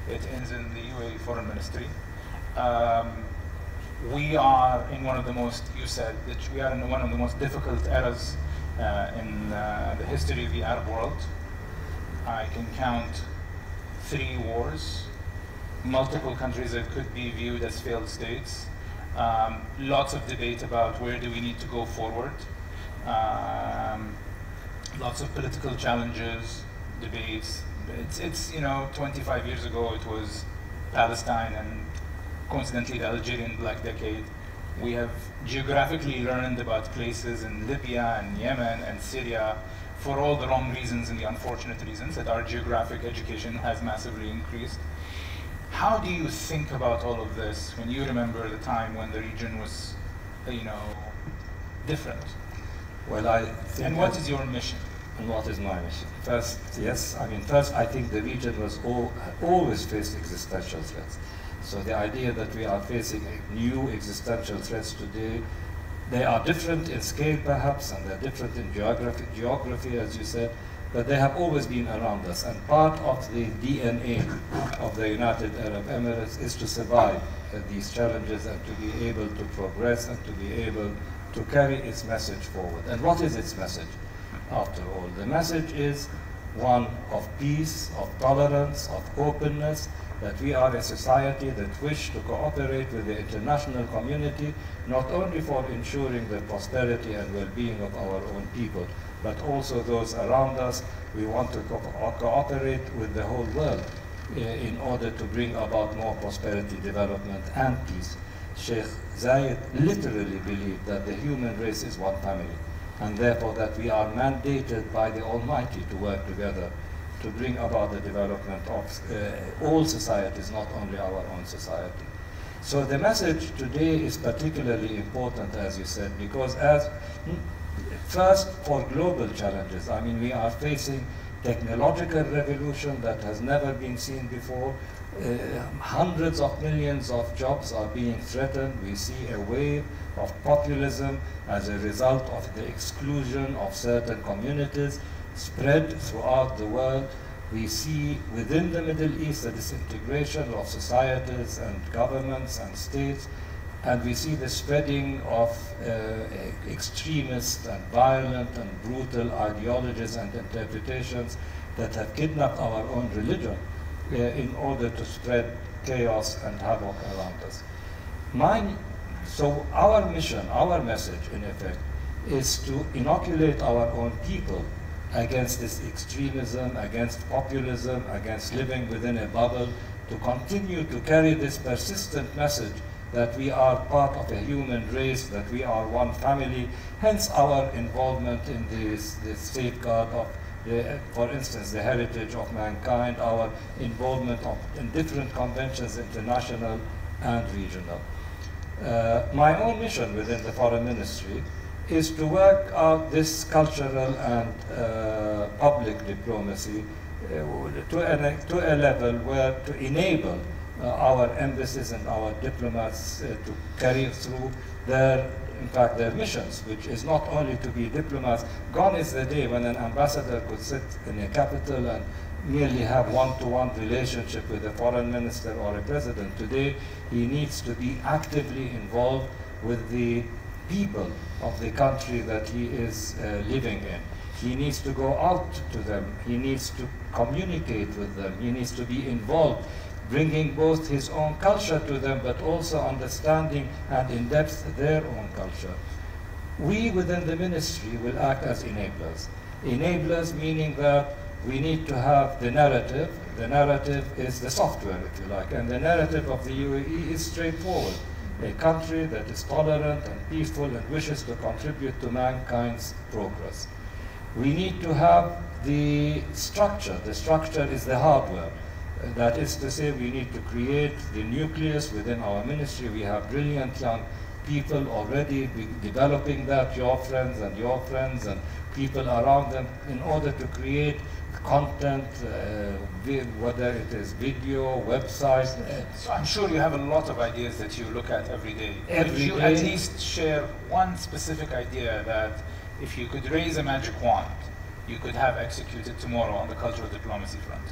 It ends in the UAE Foreign Ministry. Um, we are in one of the most, you said, that we are in one of the most difficult eras uh, in uh, the history of the Arab world. I can count three wars, multiple countries that could be viewed as failed states, um, lots of debate about where do we need to go forward, um, lots of political challenges, debates. It's, it's, you know, 25 years ago it was Palestine and coincidentally the Algerian Black Decade. We have geographically learned about places in Libya and Yemen and Syria for all the wrong reasons and the unfortunate reasons that our geographic education has massively increased. How do you think about all of this when you remember the time when the region was, you know, different? Well, I think And what is your mission? and what is my mission? First, yes, I mean, first, I think the region was all, always faced existential threats. So the idea that we are facing new existential threats today, they are different in scale perhaps, and they're different in geography, geography as you said, but they have always been around us. And part of the DNA of the United Arab Emirates is to survive uh, these challenges and to be able to progress and to be able to carry its message forward. And what is its message? After all, the message is one of peace, of tolerance, of openness, that we are a society that wish to cooperate with the international community, not only for ensuring the prosperity and well-being of our own people, but also those around us. We want to co cooperate with the whole world uh, in order to bring about more prosperity, development, and peace. Sheikh Zayed literally believed that the human race is one family, and therefore that we are mandated by the Almighty to work together to bring about the development of uh, all societies, not only our own society. So the message today is particularly important, as you said, because as first for global challenges, I mean, we are facing technological revolution that has never been seen before. Uh, hundreds of millions of jobs are being threatened. We see a wave of populism as a result of the exclusion of certain communities spread throughout the world. We see within the Middle East the disintegration of societies and governments and states, and we see the spreading of uh, extremist and violent and brutal ideologies and interpretations that have kidnapped our own religion uh, in order to spread chaos and havoc around us. Mine, so our mission, our message in effect, is to inoculate our own people against this extremism, against populism, against living within a bubble, to continue to carry this persistent message that we are part of a human race, that we are one family, hence our involvement in this, this safeguard of, the, for instance, the heritage of mankind, our involvement of, in different conventions, international and regional. Uh, my own mission within the foreign ministry is to work out this cultural and uh, public diplomacy uh, to, a, to a level where to enable uh, our embassies and our diplomats uh, to carry through their in fact, their missions, which is not only to be diplomats. Gone is the day when an ambassador could sit in a capital and merely have one-to-one -one relationship with a foreign minister or a president. Today, he needs to be actively involved with the people of the country that he is uh, living in. He needs to go out to them. He needs to communicate with them. He needs to be involved, bringing both his own culture to them, but also understanding and in depth their own culture. We within the ministry will act as enablers. Enablers meaning that we need to have the narrative. The narrative is the software, if you like, and the narrative of the UAE is straightforward a country that is tolerant and peaceful and wishes to contribute to mankind's progress. We need to have the structure. The structure is the hardware. That is to say, we need to create the nucleus within our ministry. We have brilliant young people already developing that, your friends and your friends and people around them, in order to create content, uh, whether it is video, website. So I'm sure you have a lot of ideas that you look at every day. Every you day. at least share one specific idea that if you could raise a magic wand you could have executed tomorrow on the cultural diplomacy front?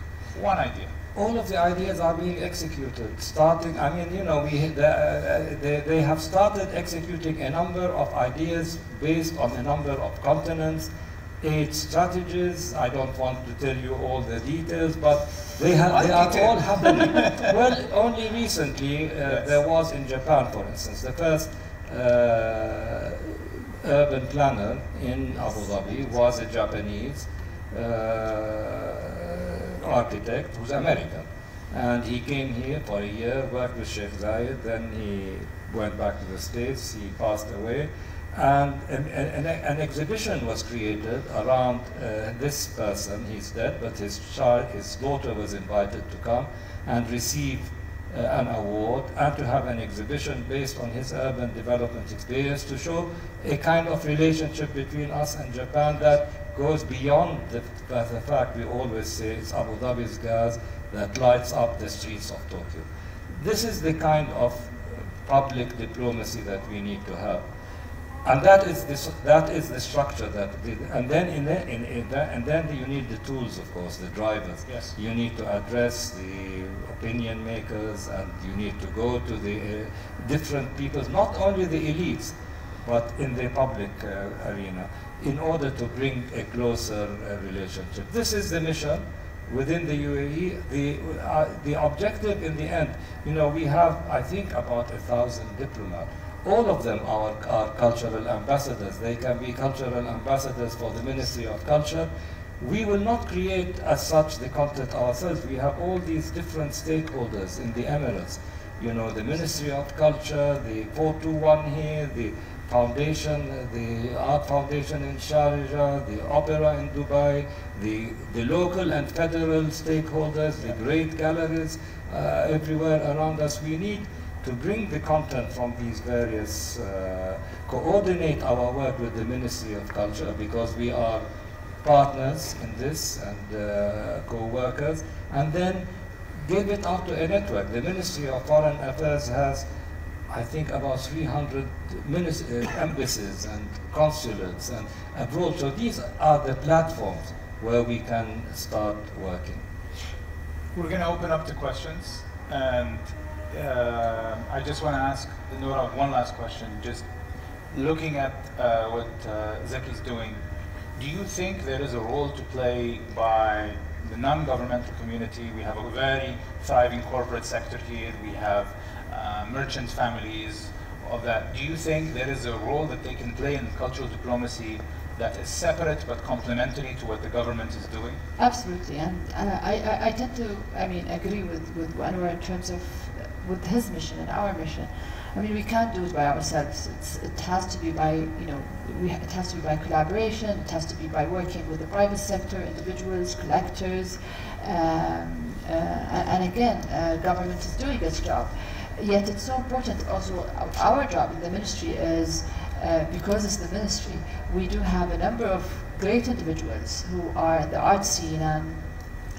One idea. all of the ideas are being executed. Starting, I mean, you know, we, the, uh, they, they have started executing a number of ideas based on a number of continents, eight strategies. I don't want to tell you all the details, but they, ha- they are all happening. well, only recently uh, Yes. there was in Japan, for instance, the first uh, urban planner in Abu Dhabi was a Japanese uh, architect who's American. And he came here for a year, worked with Sheikh Zayed, then he went back to the States, he passed away. And an, an, an exhibition was created around uh, this person, he's dead, but his child, his daughter was invited to come and receive uh, an award and to have an exhibition based on his urban development experience to show a kind of relationship between us and Japan that goes beyond the, the fact we always say it's Abu Dhabi's gas that lights up the streets of Tokyo. This is the kind of public diplomacy that we need to have. And that is the, that is the structure that, the, and then in, the, in, in that, and then you need the tools, of course, the drivers. Yes. You need to address the opinion makers, and you need to go to the uh, different peoples, not only the elites, but in the public uh, arena, in order to bring a closer uh, relationship. This is the mission within the UAE. The, uh, the objective in the end, you know, we have, I think, about a thousand diplomats. All of them are, are cultural ambassadors. They can be cultural ambassadors for the Ministry of Culture. We will not create as such the content ourselves. We have all these different stakeholders in the Emirates. You know, the Ministry of Culture, the 421 here, the foundation, the art foundation in Sharjah, the opera in Dubai, the, the local and federal stakeholders, the great galleries uh, everywhere around us. We need to bring the content from these various, uh, coordinate our work with the Ministry of Culture because we are partners in this and uh, co-workers, and then give it out to a network. The Ministry of Foreign Affairs has, I think, about 300 minis- uh, embassies and consulates and abroad. So these are the platforms where we can start working. We're going to open up to questions, and uh, I just want to ask Noura one last question. Just looking at uh, what uh, Zaki's doing, do you think there is a role to play by the non-governmental community? We have a very thriving corporate sector here. We have uh, merchant families of that. Do you think there is a role that they can play in cultural diplomacy that is separate but complementary to what the government is doing? Absolutely, and uh, I, I, I tend to, I mean, agree with, with Anwar in terms of with his mission and our mission. I mean, we can't do it by ourselves. It's, it has to be by, you know, we, it has to be by collaboration. It has to be by working with the private sector, individuals, collectors, um, uh, and, again, uh, government is doing its job. Yet it's so important. Also, our- our job in the ministry is uh, because it's the ministry, we do have a number of great individuals who are in the art scene and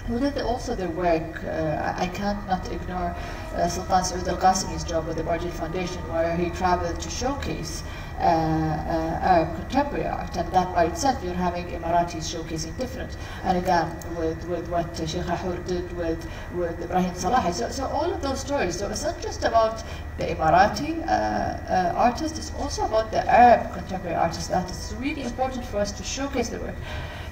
who did also their work. Uh, I I can't not ignore uh, Sultan Sooud Al Qassemi's job with the Barjeel Foundation, where he traveled to showcase uh, uh, Arab contemporary art, and that by itself, you're having Emiratis showcasing different. And again, with, with what uh, Sheikha Hoor did with, with Ibrahim Salahi. So, so all of those stories. So it's not just about the Emirati uh, uh, artist, it's also about the Arab contemporary artist. That is really important for us to showcase the work.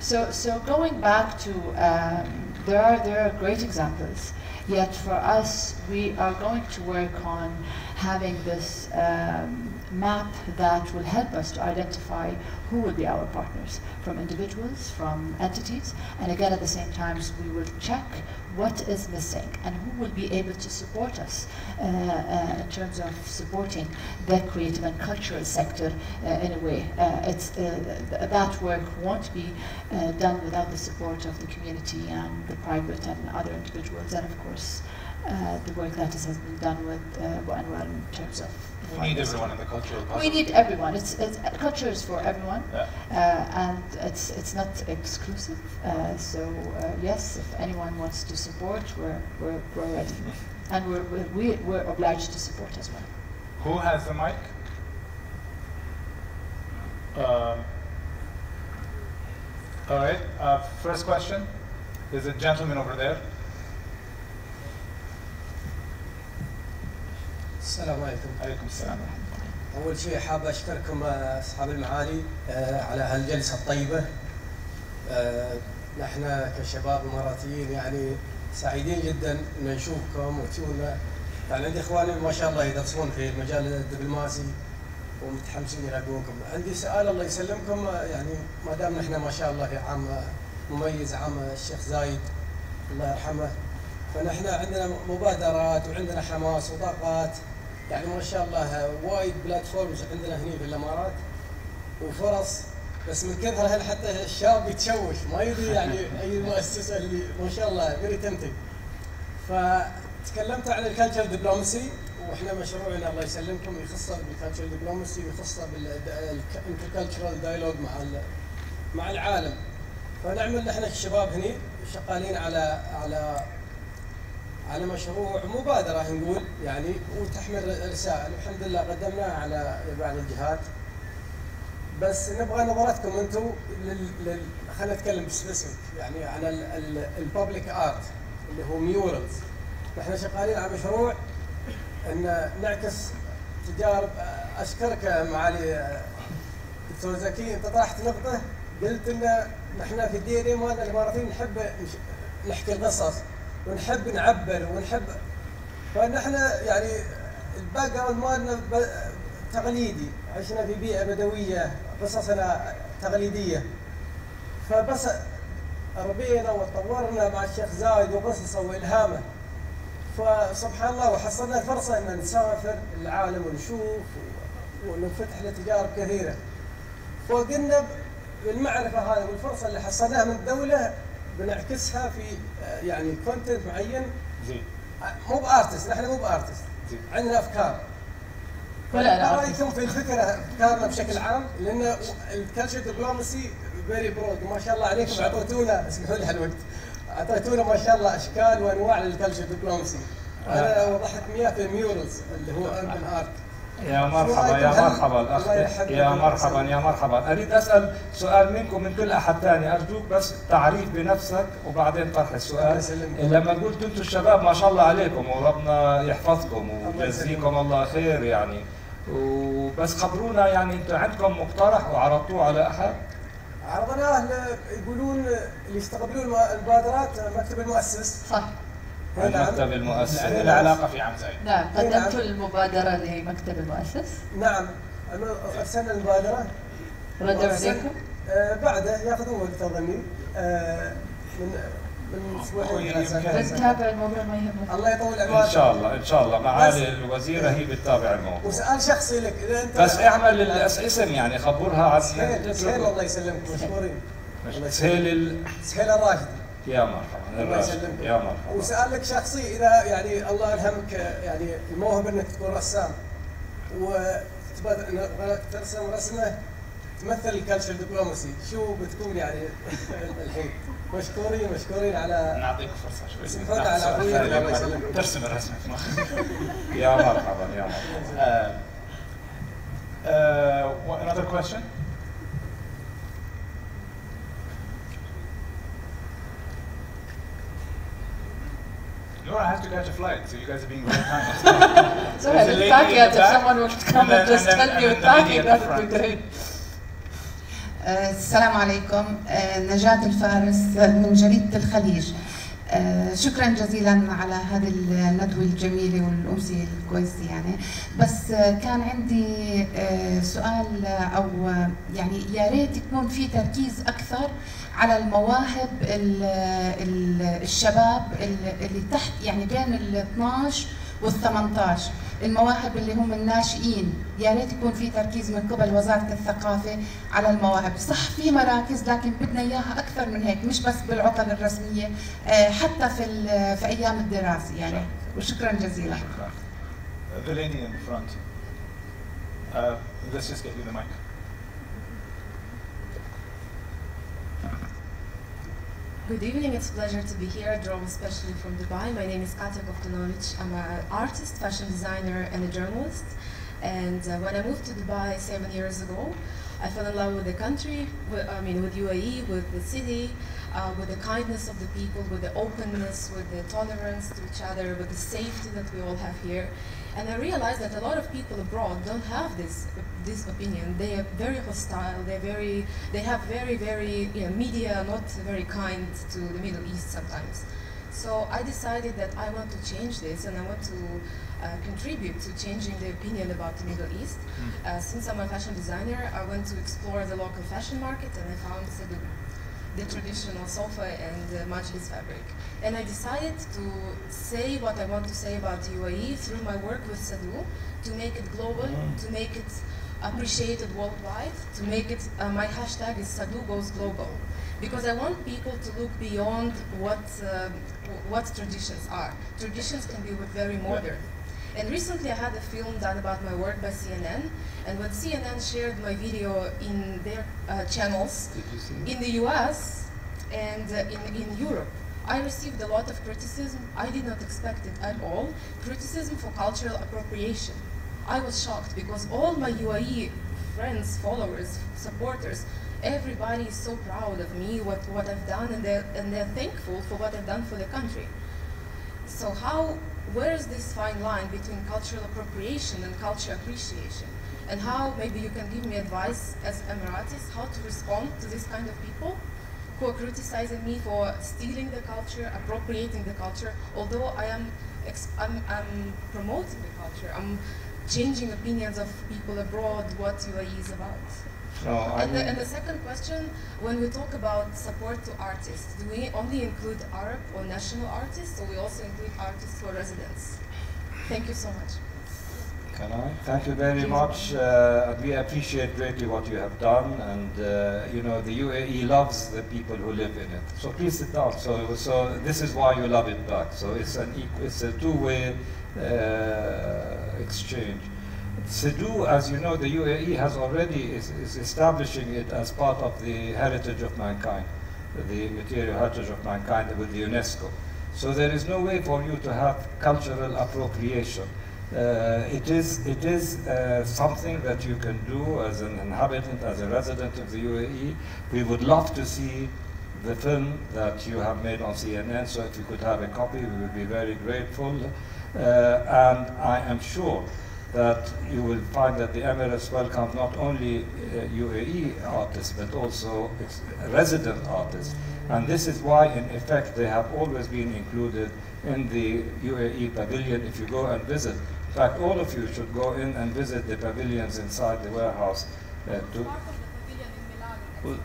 So, so going back to, um, there are there are great examples. Yet for us, we are going to work on having this um, map that will help us to identify who will be our partners, from individuals, from entities, and again at the same time, we will check what is missing and who will be able to support us uh, uh, in terms of supporting the creative and cultural sector uh, in a way. Uh, it's, uh, th- that work won't be uh, done without the support of the community and the private and other individuals, and of course, the work that has been done with uh, Anwar in terms of. We need everyone in the cultural puzzle. We need everyone. It's, it's culture is for everyone, Yeah. uh, and it's it's not exclusive. Uh, so uh, yes, if anyone wants to support, we're we're, we're ready, and we're, we're we- we're obliged to support as well. Who has the mic? Um, All right. Uh, first question is a gentleman over there. السلام عليكم. عليكم السلام. أول شيء حاب أشكركم آه، أصحاب المعالي آه، على هالجلسة الطيبة. آه، نحن كشباب إماراتيين يعني سعيدين جدا إن نشوفكم وتشوفنا يعني عندي إخواني ما شاء الله يدرسون في المجال الدبلوماسي ومتحمسين يلاقونكم عندي سؤال الله يسلمكم آه، يعني ما دام نحن ما شاء الله في عام مميز عام الشيخ زايد الله يرحمه فنحن عندنا مبادرات وعندنا حماس وطاقات. يعني ما شاء الله وايد بلاتفورمز عندنا هنا في الإمارات وفرص بس من كثر هل حتى الشاب يتشوش ما يدري يعني أي مؤسسة اللي ما شاء الله فيري تمتنج فتكلمت عن الكالتشر دبلوماسي وإحنا مشروعنا الله يسلمكم يخص بالكالتشر دبلوماسي ويخص بالانتركالتشرال دايلوج مع مع العالم. فنعمل إحنا الشباب هني شغالين على على على مشروع مبادرة نقول يعني وتحمل رسائل والحمد لله قدمناها على بعض الجهات. بس نبغى نظرتكم أنتم لل, لل... خلينا نتكلم سبيسيفيك يعني عن الببليك آرت اللي هو ميورالز. نحن شغالين على مشروع إن نعكس تجارب أشكرك معالي. دكتور زكي أنت طرحت نقطة قلت إن نحن في الدي إن اي مالنا الإماراتيين نحب نحكي القصص. ونحب نعبر ونحب فنحن يعني الباك جراوند مالنا تقليدي. عشنا في بيئة بدوية قصصنا تقليدية. فبس ربينا وتطورنا مع الشيخ زايد وقصصه وإلهامه. فسبحان الله وحصلنا فرصه إن نسافر العالم ونشوف وننفتح لتجارب كثيرة. فقلنا بالمعرفة هذه والفرصة اللي حصلناها من الدولة بنعكسها في آه، يعني كونتنت معين. زين. مو بأرتست نحن مو بأرتست. زين. عندنا أفكار. ولا ما لا رايكم في الفكرة أفكارنا بشكل عام لأن الكالتشر دبلوماسي فيري برود ما شاء الله عليكم أعطيتونا اسمحوا لي هالوقت أعطيتونا ما شاء الله أشكال وأنواع للكالتشر دبلوماسي أنا وضحت 100 في الميورلز اللي هو اربن ارت يا مرحبا يا مرحبا الأخ. يا مرحبا. يا مرحبا. أريد أسأل سؤال منكم من كل أحد ثاني. أرجوك بس تعريف بنفسك وبعدين طرح الله السؤال يسلمك. لما قلت أنتم الشباب ما شاء الله عليكم وربنا يحفظكم ويجزيكم الله خير يعني. وبس خبرونا يعني أنتم عندكم مقترح وعرضتوه على أحد؟ عرضناه ل- يقولون اللي يستقبلون الم- المبادرات مكتب المؤسس. صح. المكتب المؤسس. لأن لها علاقة في عام زايد. نعم. قدمت المبادرة لمكتب المؤسس. نعم ارسلنا المبادرة. ردوا عليكم آه بعده يأخذون وقت اظني آه من من أسبوعين ثلاثة. بنتابع الموضوع ما يهمك. الله يطول عمرك. ان شاء الله إن شاء الله. معالي الوزيرة هي بتتابع الموضوع. وسؤال شخصي لك إذا انت بس اعمل اسم يعني خبرها عن سهيل سهيل الله يسلمك مشكورين. سهيل ال... سهيل الراشدي يا مرحبا الله. يسلمك يا مرحبا وسؤال لك شخصي إذا يعني الله يلهمك آه، يعني الموهبة إنك تكون رسام ترسم رسمة تمثل الكالتشر دبلوماسي شو بتكون يعني الحين مشكورين مشكورين على نعطيك فرصة شوي. على الله يسلمك. ترسم في مخك. يا مرحبا يا مرحبا Uh, another question? No, I have to catch a flight, so you guys are being very kind. so I didn't talk yet. If someone would come and and just and help you talking, that would be great. السلام عليكم نجاة الفارس من جريدة الخليج شكرا جزيلا على هذه الندوة الجميلة والأمسية الكويسة يعني. بس آه، كان عندي آه، سؤال آه، آه، يعني يا ريت يكون في تركيز أكثر على المواهب ال- ال- الشباب ال- اللي تحت يعني بين ال 12 وال 18 المواهب اللي هم الناشئين. يا ريت يكون في تركيز من قبل وزارة الثقافة على المواهب. صح في مراكز لكن بدنا إياها أكثر من هيك مش بس بالعطل الرسمية آه، حتى في في أيام الدراسة يعني. وشكرا جزيلا. Uh, the lady in front. Uh, let's just get you the mic. Good evening, it's a pleasure to be here, drawn especially from Dubai. My name is Katya Koftanovic. I'm an artist, fashion designer, and a journalist. And uh, when I moved to Dubai seven years ago, I fell in love with the country, with, I mean, with UAE, with the city, uh, with the kindness of the people, with the openness, with the tolerance to each other, with the safety that we all have here. And I realized that a lot of people abroad don't have this this opinion. They are very hostile. They're very they have very very you know, media not very kind to the Middle East sometimes. So I decided that I want to change this and I want to uh, contribute to changing the opinion about the Middle East. Uh, since I'm a fashion designer, I went to explore the local fashion market and I found Sadu, the traditional sofa and uh, majlis fabric. And I decided to say what I want to say about UAE through my work with Sadu, to make it global, to make it appreciated worldwide, to make it, uh, my hashtag is Sadu goes global. Because I want people to look beyond what, uh, what traditions are. Traditions can be very modern. And recently I had a film done about my work by CNN, and when CNN shared my video in their uh, channels, in the US and uh, in, in Europe, I received a lot of criticism. I did not expect it at all. Criticism for cultural appropriation. I was shocked because all my UAE friends, followers, supporters, everybody is so proud of me, what, what I've done, and they're, and they're thankful for what I've done for the country. So how, where is this fine line between cultural appropriation and culture appreciation? And how, maybe you can give me advice as Emiratis, how to respond to this kind of people who are criticizing me for stealing the culture, appropriating the culture, although I am, I'm, I'm promoting the culture. I'm changing opinions of people abroad, what UAE is about. No, I And the, and the second question, when we talk about support to artists, do we only include Arab or national artists, or we also include artists for residents? Thank you so much. Can I? Thank you very much. Uh, we appreciate greatly what you have done, and uh, you know the UAE loves the people who live in it. So please sit down. So, so this is why you love it back. So it's an equ- it's a two-way uh, exchange. Sadu, as you know, the UAE has already is, is establishing it as part of the heritage of mankind, the material heritage of mankind with the UNESCO. So there is no way for you to have cultural appropriation. Uh, it is, it is uh, something that you can do as an inhabitant, as a resident of the UAE. We would love to see the film that you have made on CNN, so if you could have a copy, we would be very grateful. Uh, and I am sure that you will find that the Emirates welcome not only uh, UAE artists, but also ex- resident artists. And this is why, in effect, they have always been included in the UAE pavilion. If you go and visit, in fact, all of you should go in and visit the pavilions inside the warehouse. Uh, to, well,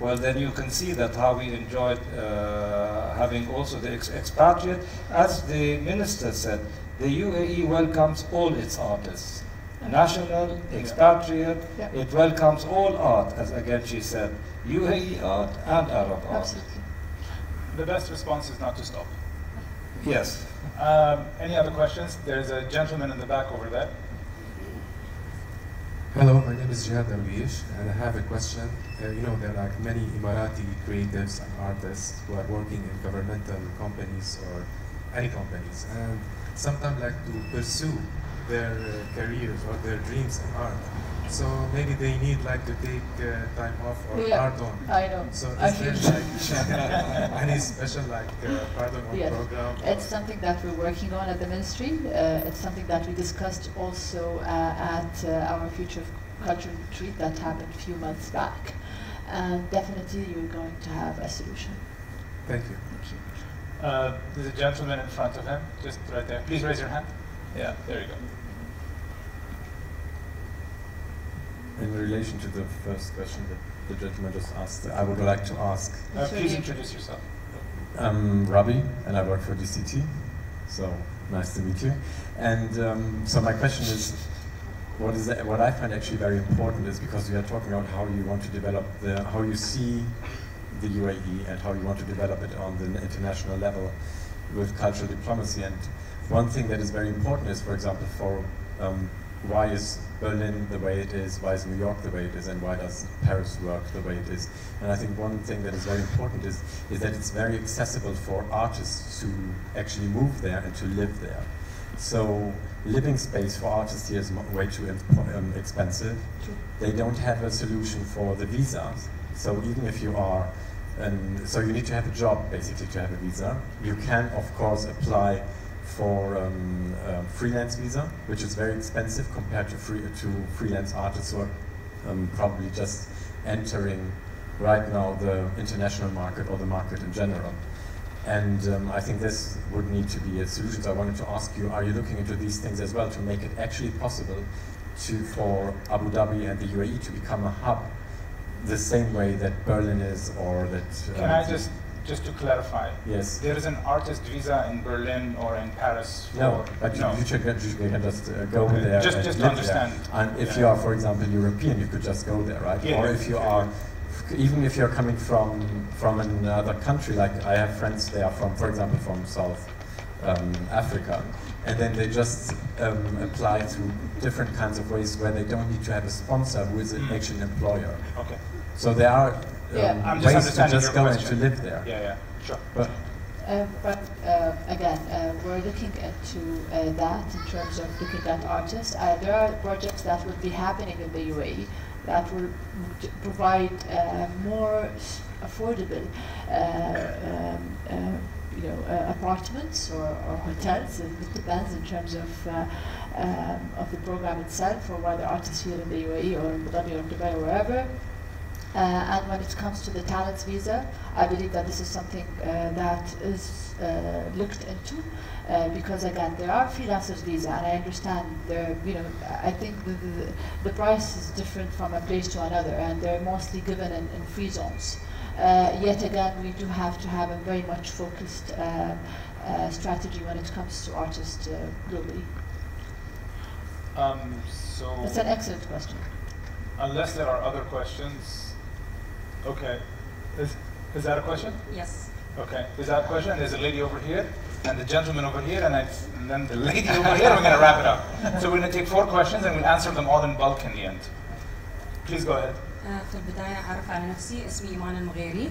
well, then you can see that how we enjoyed uh, having also the ex- expatriate. As the minister said, the UAE welcomes all its artists. National, expatriate, Yeah. it welcomes all art, as again she said, UAE art and Arab art. Absolutely. The best response is not to stop. Yes. Um, any other questions? There's a gentleman in the back over there. Hello, my name is Jihad Darwish, and I have a question. Uh, you know, there are like many Emirati creatives and artists who are working in governmental companies or any companies, and sometimes like to pursue their uh, careers or their dreams in art. So maybe they need like to take uh, time off or Yeah, pardon. I know. So I there like any special like uh, pardon or Yes, program? it's something that we're working on at the ministry. Uh, it's something that we discussed also uh, at uh, our Future of Culture retreat that happened a few months back. And definitely you're going to have a solution. Thank you. Thank you. Uh, there's a gentleman in front of him, just right there. Please raise your hand. Yeah, there you go. In relation to the first question that the gentleman just asked, I would like to ask. Uh, please introduce yourself. I'm Rabi, and I work for DCT. So nice to meet you. And um, so my question is, what is that, what I find actually very important is because we are talking about how you want to develop the how you see the UAE and how you want to develop it on the international level with cultural diplomacy. And one thing that is very important is, for example, for um, why is Berlin the way it is, why is New York the way it is, and why does Paris work the way it is? And I think one thing that is very important is, is that it's very accessible for artists to actually move there and to live there. So living space for artists here is way too imp- um, expensive. They don't have a solution for the visas. So even if you are, and so you need to have a job basically to have a visa. You can of course apply for um, a freelance visa, which is very expensive compared to free, to freelance artists who are um, probably just entering right now the international market or the market in general. And um, I think this would need to be a solution. So I wanted to ask you, are you looking into these things as well to make it actually possible to, for Abu Dhabi and the UAE to become a hub the same way that Berlin is or that... Can um, I just, just to clarify? Yes. There is an artist visa in Berlin or in Paris for... No, but no. you, should, you can just uh, go Okay. there Just- just to understand. there. And if Yeah. you are, for example, European, you could just go there, right? Yeah, or if you are, even if you're coming from from another country, like I have friends, they are from, for example, from South um, Africa, and then they just um, apply through different kinds of ways where they don't need to have a sponsor who is an Mm. actual employer. Okay. So there are um, Yeah. I'm just ways to just your go and to live there. Yeah, yeah, sure. But Uh, but uh, again, uh, we're looking into uh, that in terms of looking at artists. Uh, there are projects that will be happening in the UAE that will provide uh, more affordable, uh, um, uh, you know, uh, apartments or, or hotels. It it depends in terms of uh, um, of the program itself, or whether artists here in the UAE or in Dhabi or Dubai or wherever. Uh, and when it comes to the talents visa, I believe that this is something uh, that is uh, looked into uh, because again there are freelancers visa and I understand there you know I think the, the, the price is different from a place to another and they're mostly given in, in free zones. Uh, yet again we do have to have a very much focused uh, uh, strategy when it comes to artists uh, globally. Um, so, That's an excellent question. unless there are other questions, okay. Is, is that a question? Yes. Okay, is that a question? There's a lady over here, and the gentleman over here, and, I, and then the lady over here. We're going to wrap it up. So we're going to take four questions, and we'll answer them all in bulk in the end. Please go ahead. آه، في البداية أعرف على نفسي اسمي إيمان المغيري.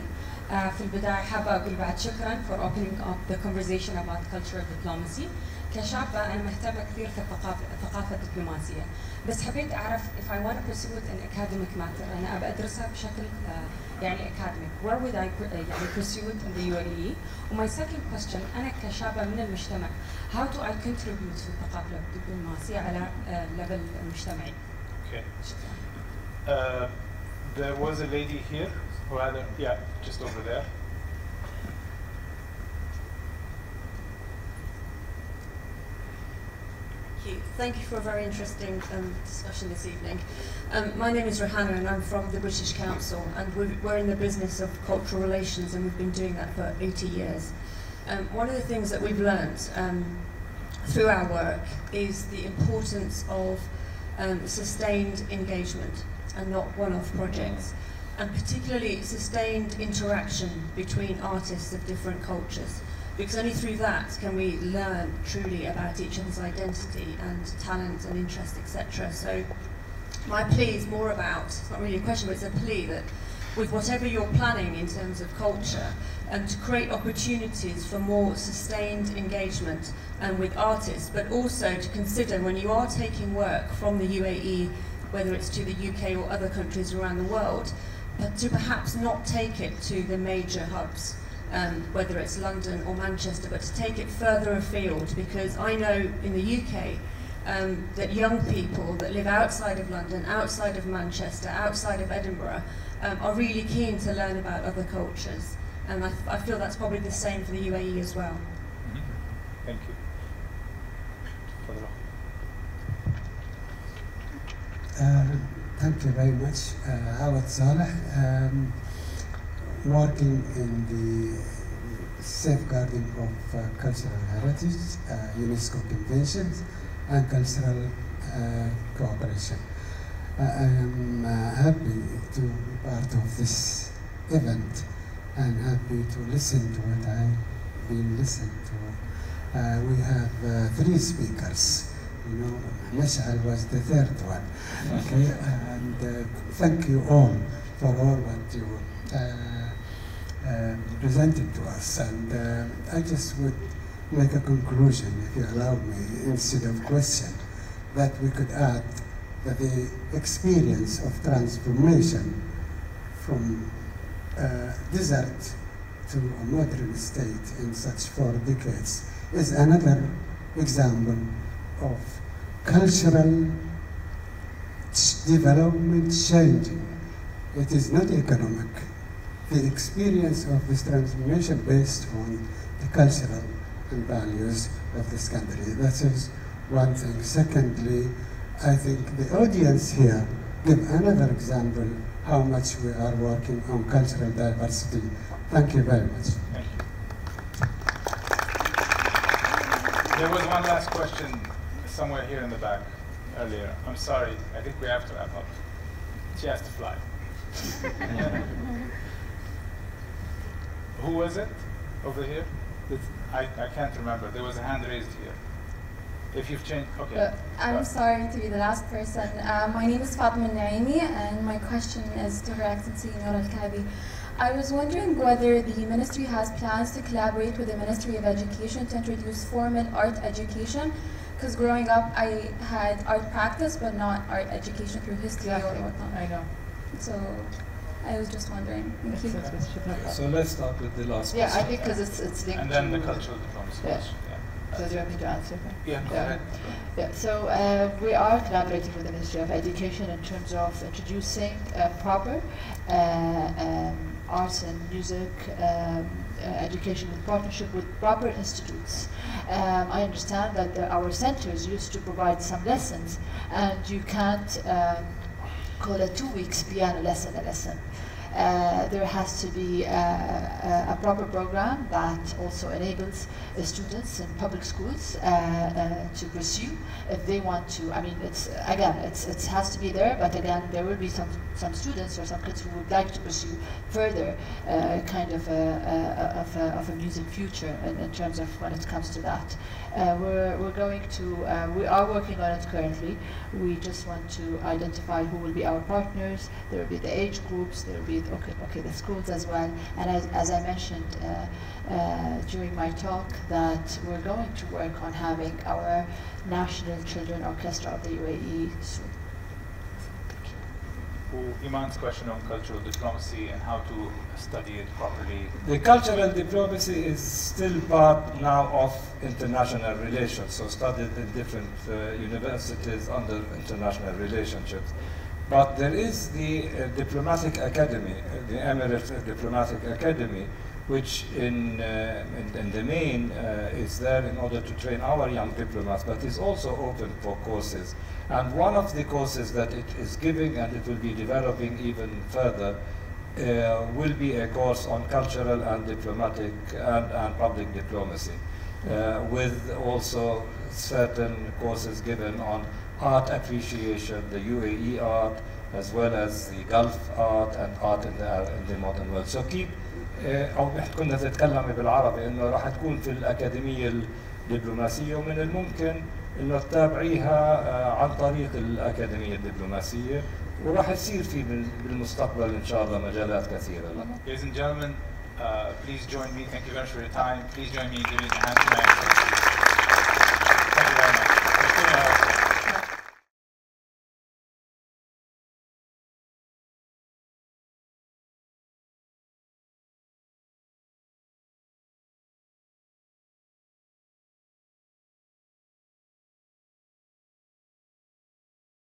آه، في البداية حابة أقول بعد شكرا for opening up the conversation about cultural diplomacy. كشابة أنا مهتمة كثير في الثقافة الثقافة الدبلوماسية. بس حبيت أعرف if I want to pursue it in academic matter أنا أبى أدرسها بشكل آه، يعني academic. Where would I يعني pursue it in the UAE و my second question أنا كشابة من المجتمع how do I contribute في الثقافة الدبلوماسية على level المجتمعي Okay. شكرا. Uh, there was a lady here had a, yeah, just over there. Thank you. Thank you for a very interesting um, discussion this evening. Um, my name is Rohanna and I'm from the British Council and we're, we're in the business of cultural relations and we've been doing that for 80 years. Um, one of the things that we've learned um, through our work is the importance of um, sustained engagement and not one-off projects and particularly sustained interaction between artists of different cultures because only through that can we learn truly about each other's identity and talent and interest, etc. So my plea is more about, it's not really a question, but it's a plea that with whatever you're planning in terms of culture, and to create opportunities for more sustained engagement and with artists, but also to consider when you are taking work from the UAE, whether it's to the UK or other countries around the world, but to perhaps not take it to the major hubs um, whether it's London or Manchester, but to take it further afield because I know in the UK um, that young people that live outside of London, outside of Manchester, outside of Edinburgh um, are really keen to learn about other cultures. And I, I feel that's probably the same for the UAE as well. Thank you. Further. Uh, thank you very much. Uh, Awad Saleh, um, working in the safeguarding of uh, cultural heritage, uh, UNESCO conventions, and cultural uh, cooperation. I am uh, happy to be part of this event and happy to listen to what I've been listening to. Uh, we have uh, three speakers. You know, Mishaal was the third one. Okay, and uh, thank you all for all what you uh, um, presented to us. And uh, I just would make a conclusion, if you allow me, instead of question, that we could add that the experience of transformation from uh, desert to a modern state in such four decades is another example of cultural development changing. It is not economic. The experience of this transformation based on the cultural and values of this country. That is one thing. Secondly, I think the audience here give another example how much we are working on cultural diversity. Thank you very much. Thank you. There was one last question somewhere here in the back earlier. I'm sorry, I think we have to wrap up. She has to fly. Who was it over here? This- I, I can't remember. There was a hand raised here. If you've changed, okay. Uh, I'm Uh, sorry to be the last person. Uh, my name is Fatma Naimi, and my question is to Her Excellency Noor Al-Kaabi. I was wondering whether the ministry has plans to collaborate with the Ministry of Education to introduce formal art education. Because growing up, I had art practice, but not art education through history Exactly. or whatnot. I know. So I was just wondering. Thank you. So let's start with the last question. Yeah, I question. think because it's, it's linked And then to... the cultural diplomacy Yeah. question, yeah. So do you want me to answer? Yeah, go ahead. Yeah, so uh, we are collaborating with the Ministry of Education in terms of introducing uh, proper uh, um, arts and music um, education in partnership with proper institutes. Um, I understand that the, our centers used to provide some lessons, and you can't um, call a two weeks piano lesson a lesson. Uh, there has to be uh, a, a proper program that also enables students in public schools uh, uh, to pursue if they want to. I mean, it's again, it's, it has to be there, but again, there will be some, some students or some kids who would like to pursue further uh, kind of a, a, of, a, of a music future in, in terms of when it comes to that. Uh, we're, we're going to, uh, we are working on it currently. We just want to identify who will be our partners. There will be the age groups, there will be, okay, okay the schools as well. And as, as I mentioned uh, uh, during my talk, that we're going to work on having our National Children Orchestra of the UAE soon. Who- Iman's question on cultural diplomacy and how to study it properly. The cultural diplomacy is still part now of international relations, so studied in different uh, universities under international relationships. But there is the uh, diplomatic academy, uh, the Emirates Diplomatic Academy, which in, uh, in, in the main uh, is there in order to train our young diplomats, but is also open for courses. And one of the courses that it is giving, and it will be developing even further, uh, will be a course on cultural and diplomatic and, and public diplomacy, uh, with also certain courses given on art appreciation, the UAE art, as well as the Gulf art and art in the, in the modern world. So keep آه، إحنا كنا تتكلمي بالعربي انه راح تكون في الاكاديميه الدبلوماسيه ومن الممكن انه تتابعيها آه، عن طريق الاكاديميه الدبلوماسيه وراح تصير في بال- بالمستقبل ان شاء الله مجالات كثيره لها. Ladies and gentlemen, uh, please join me. Thank you very much for your time. Please join me in giving a hand to my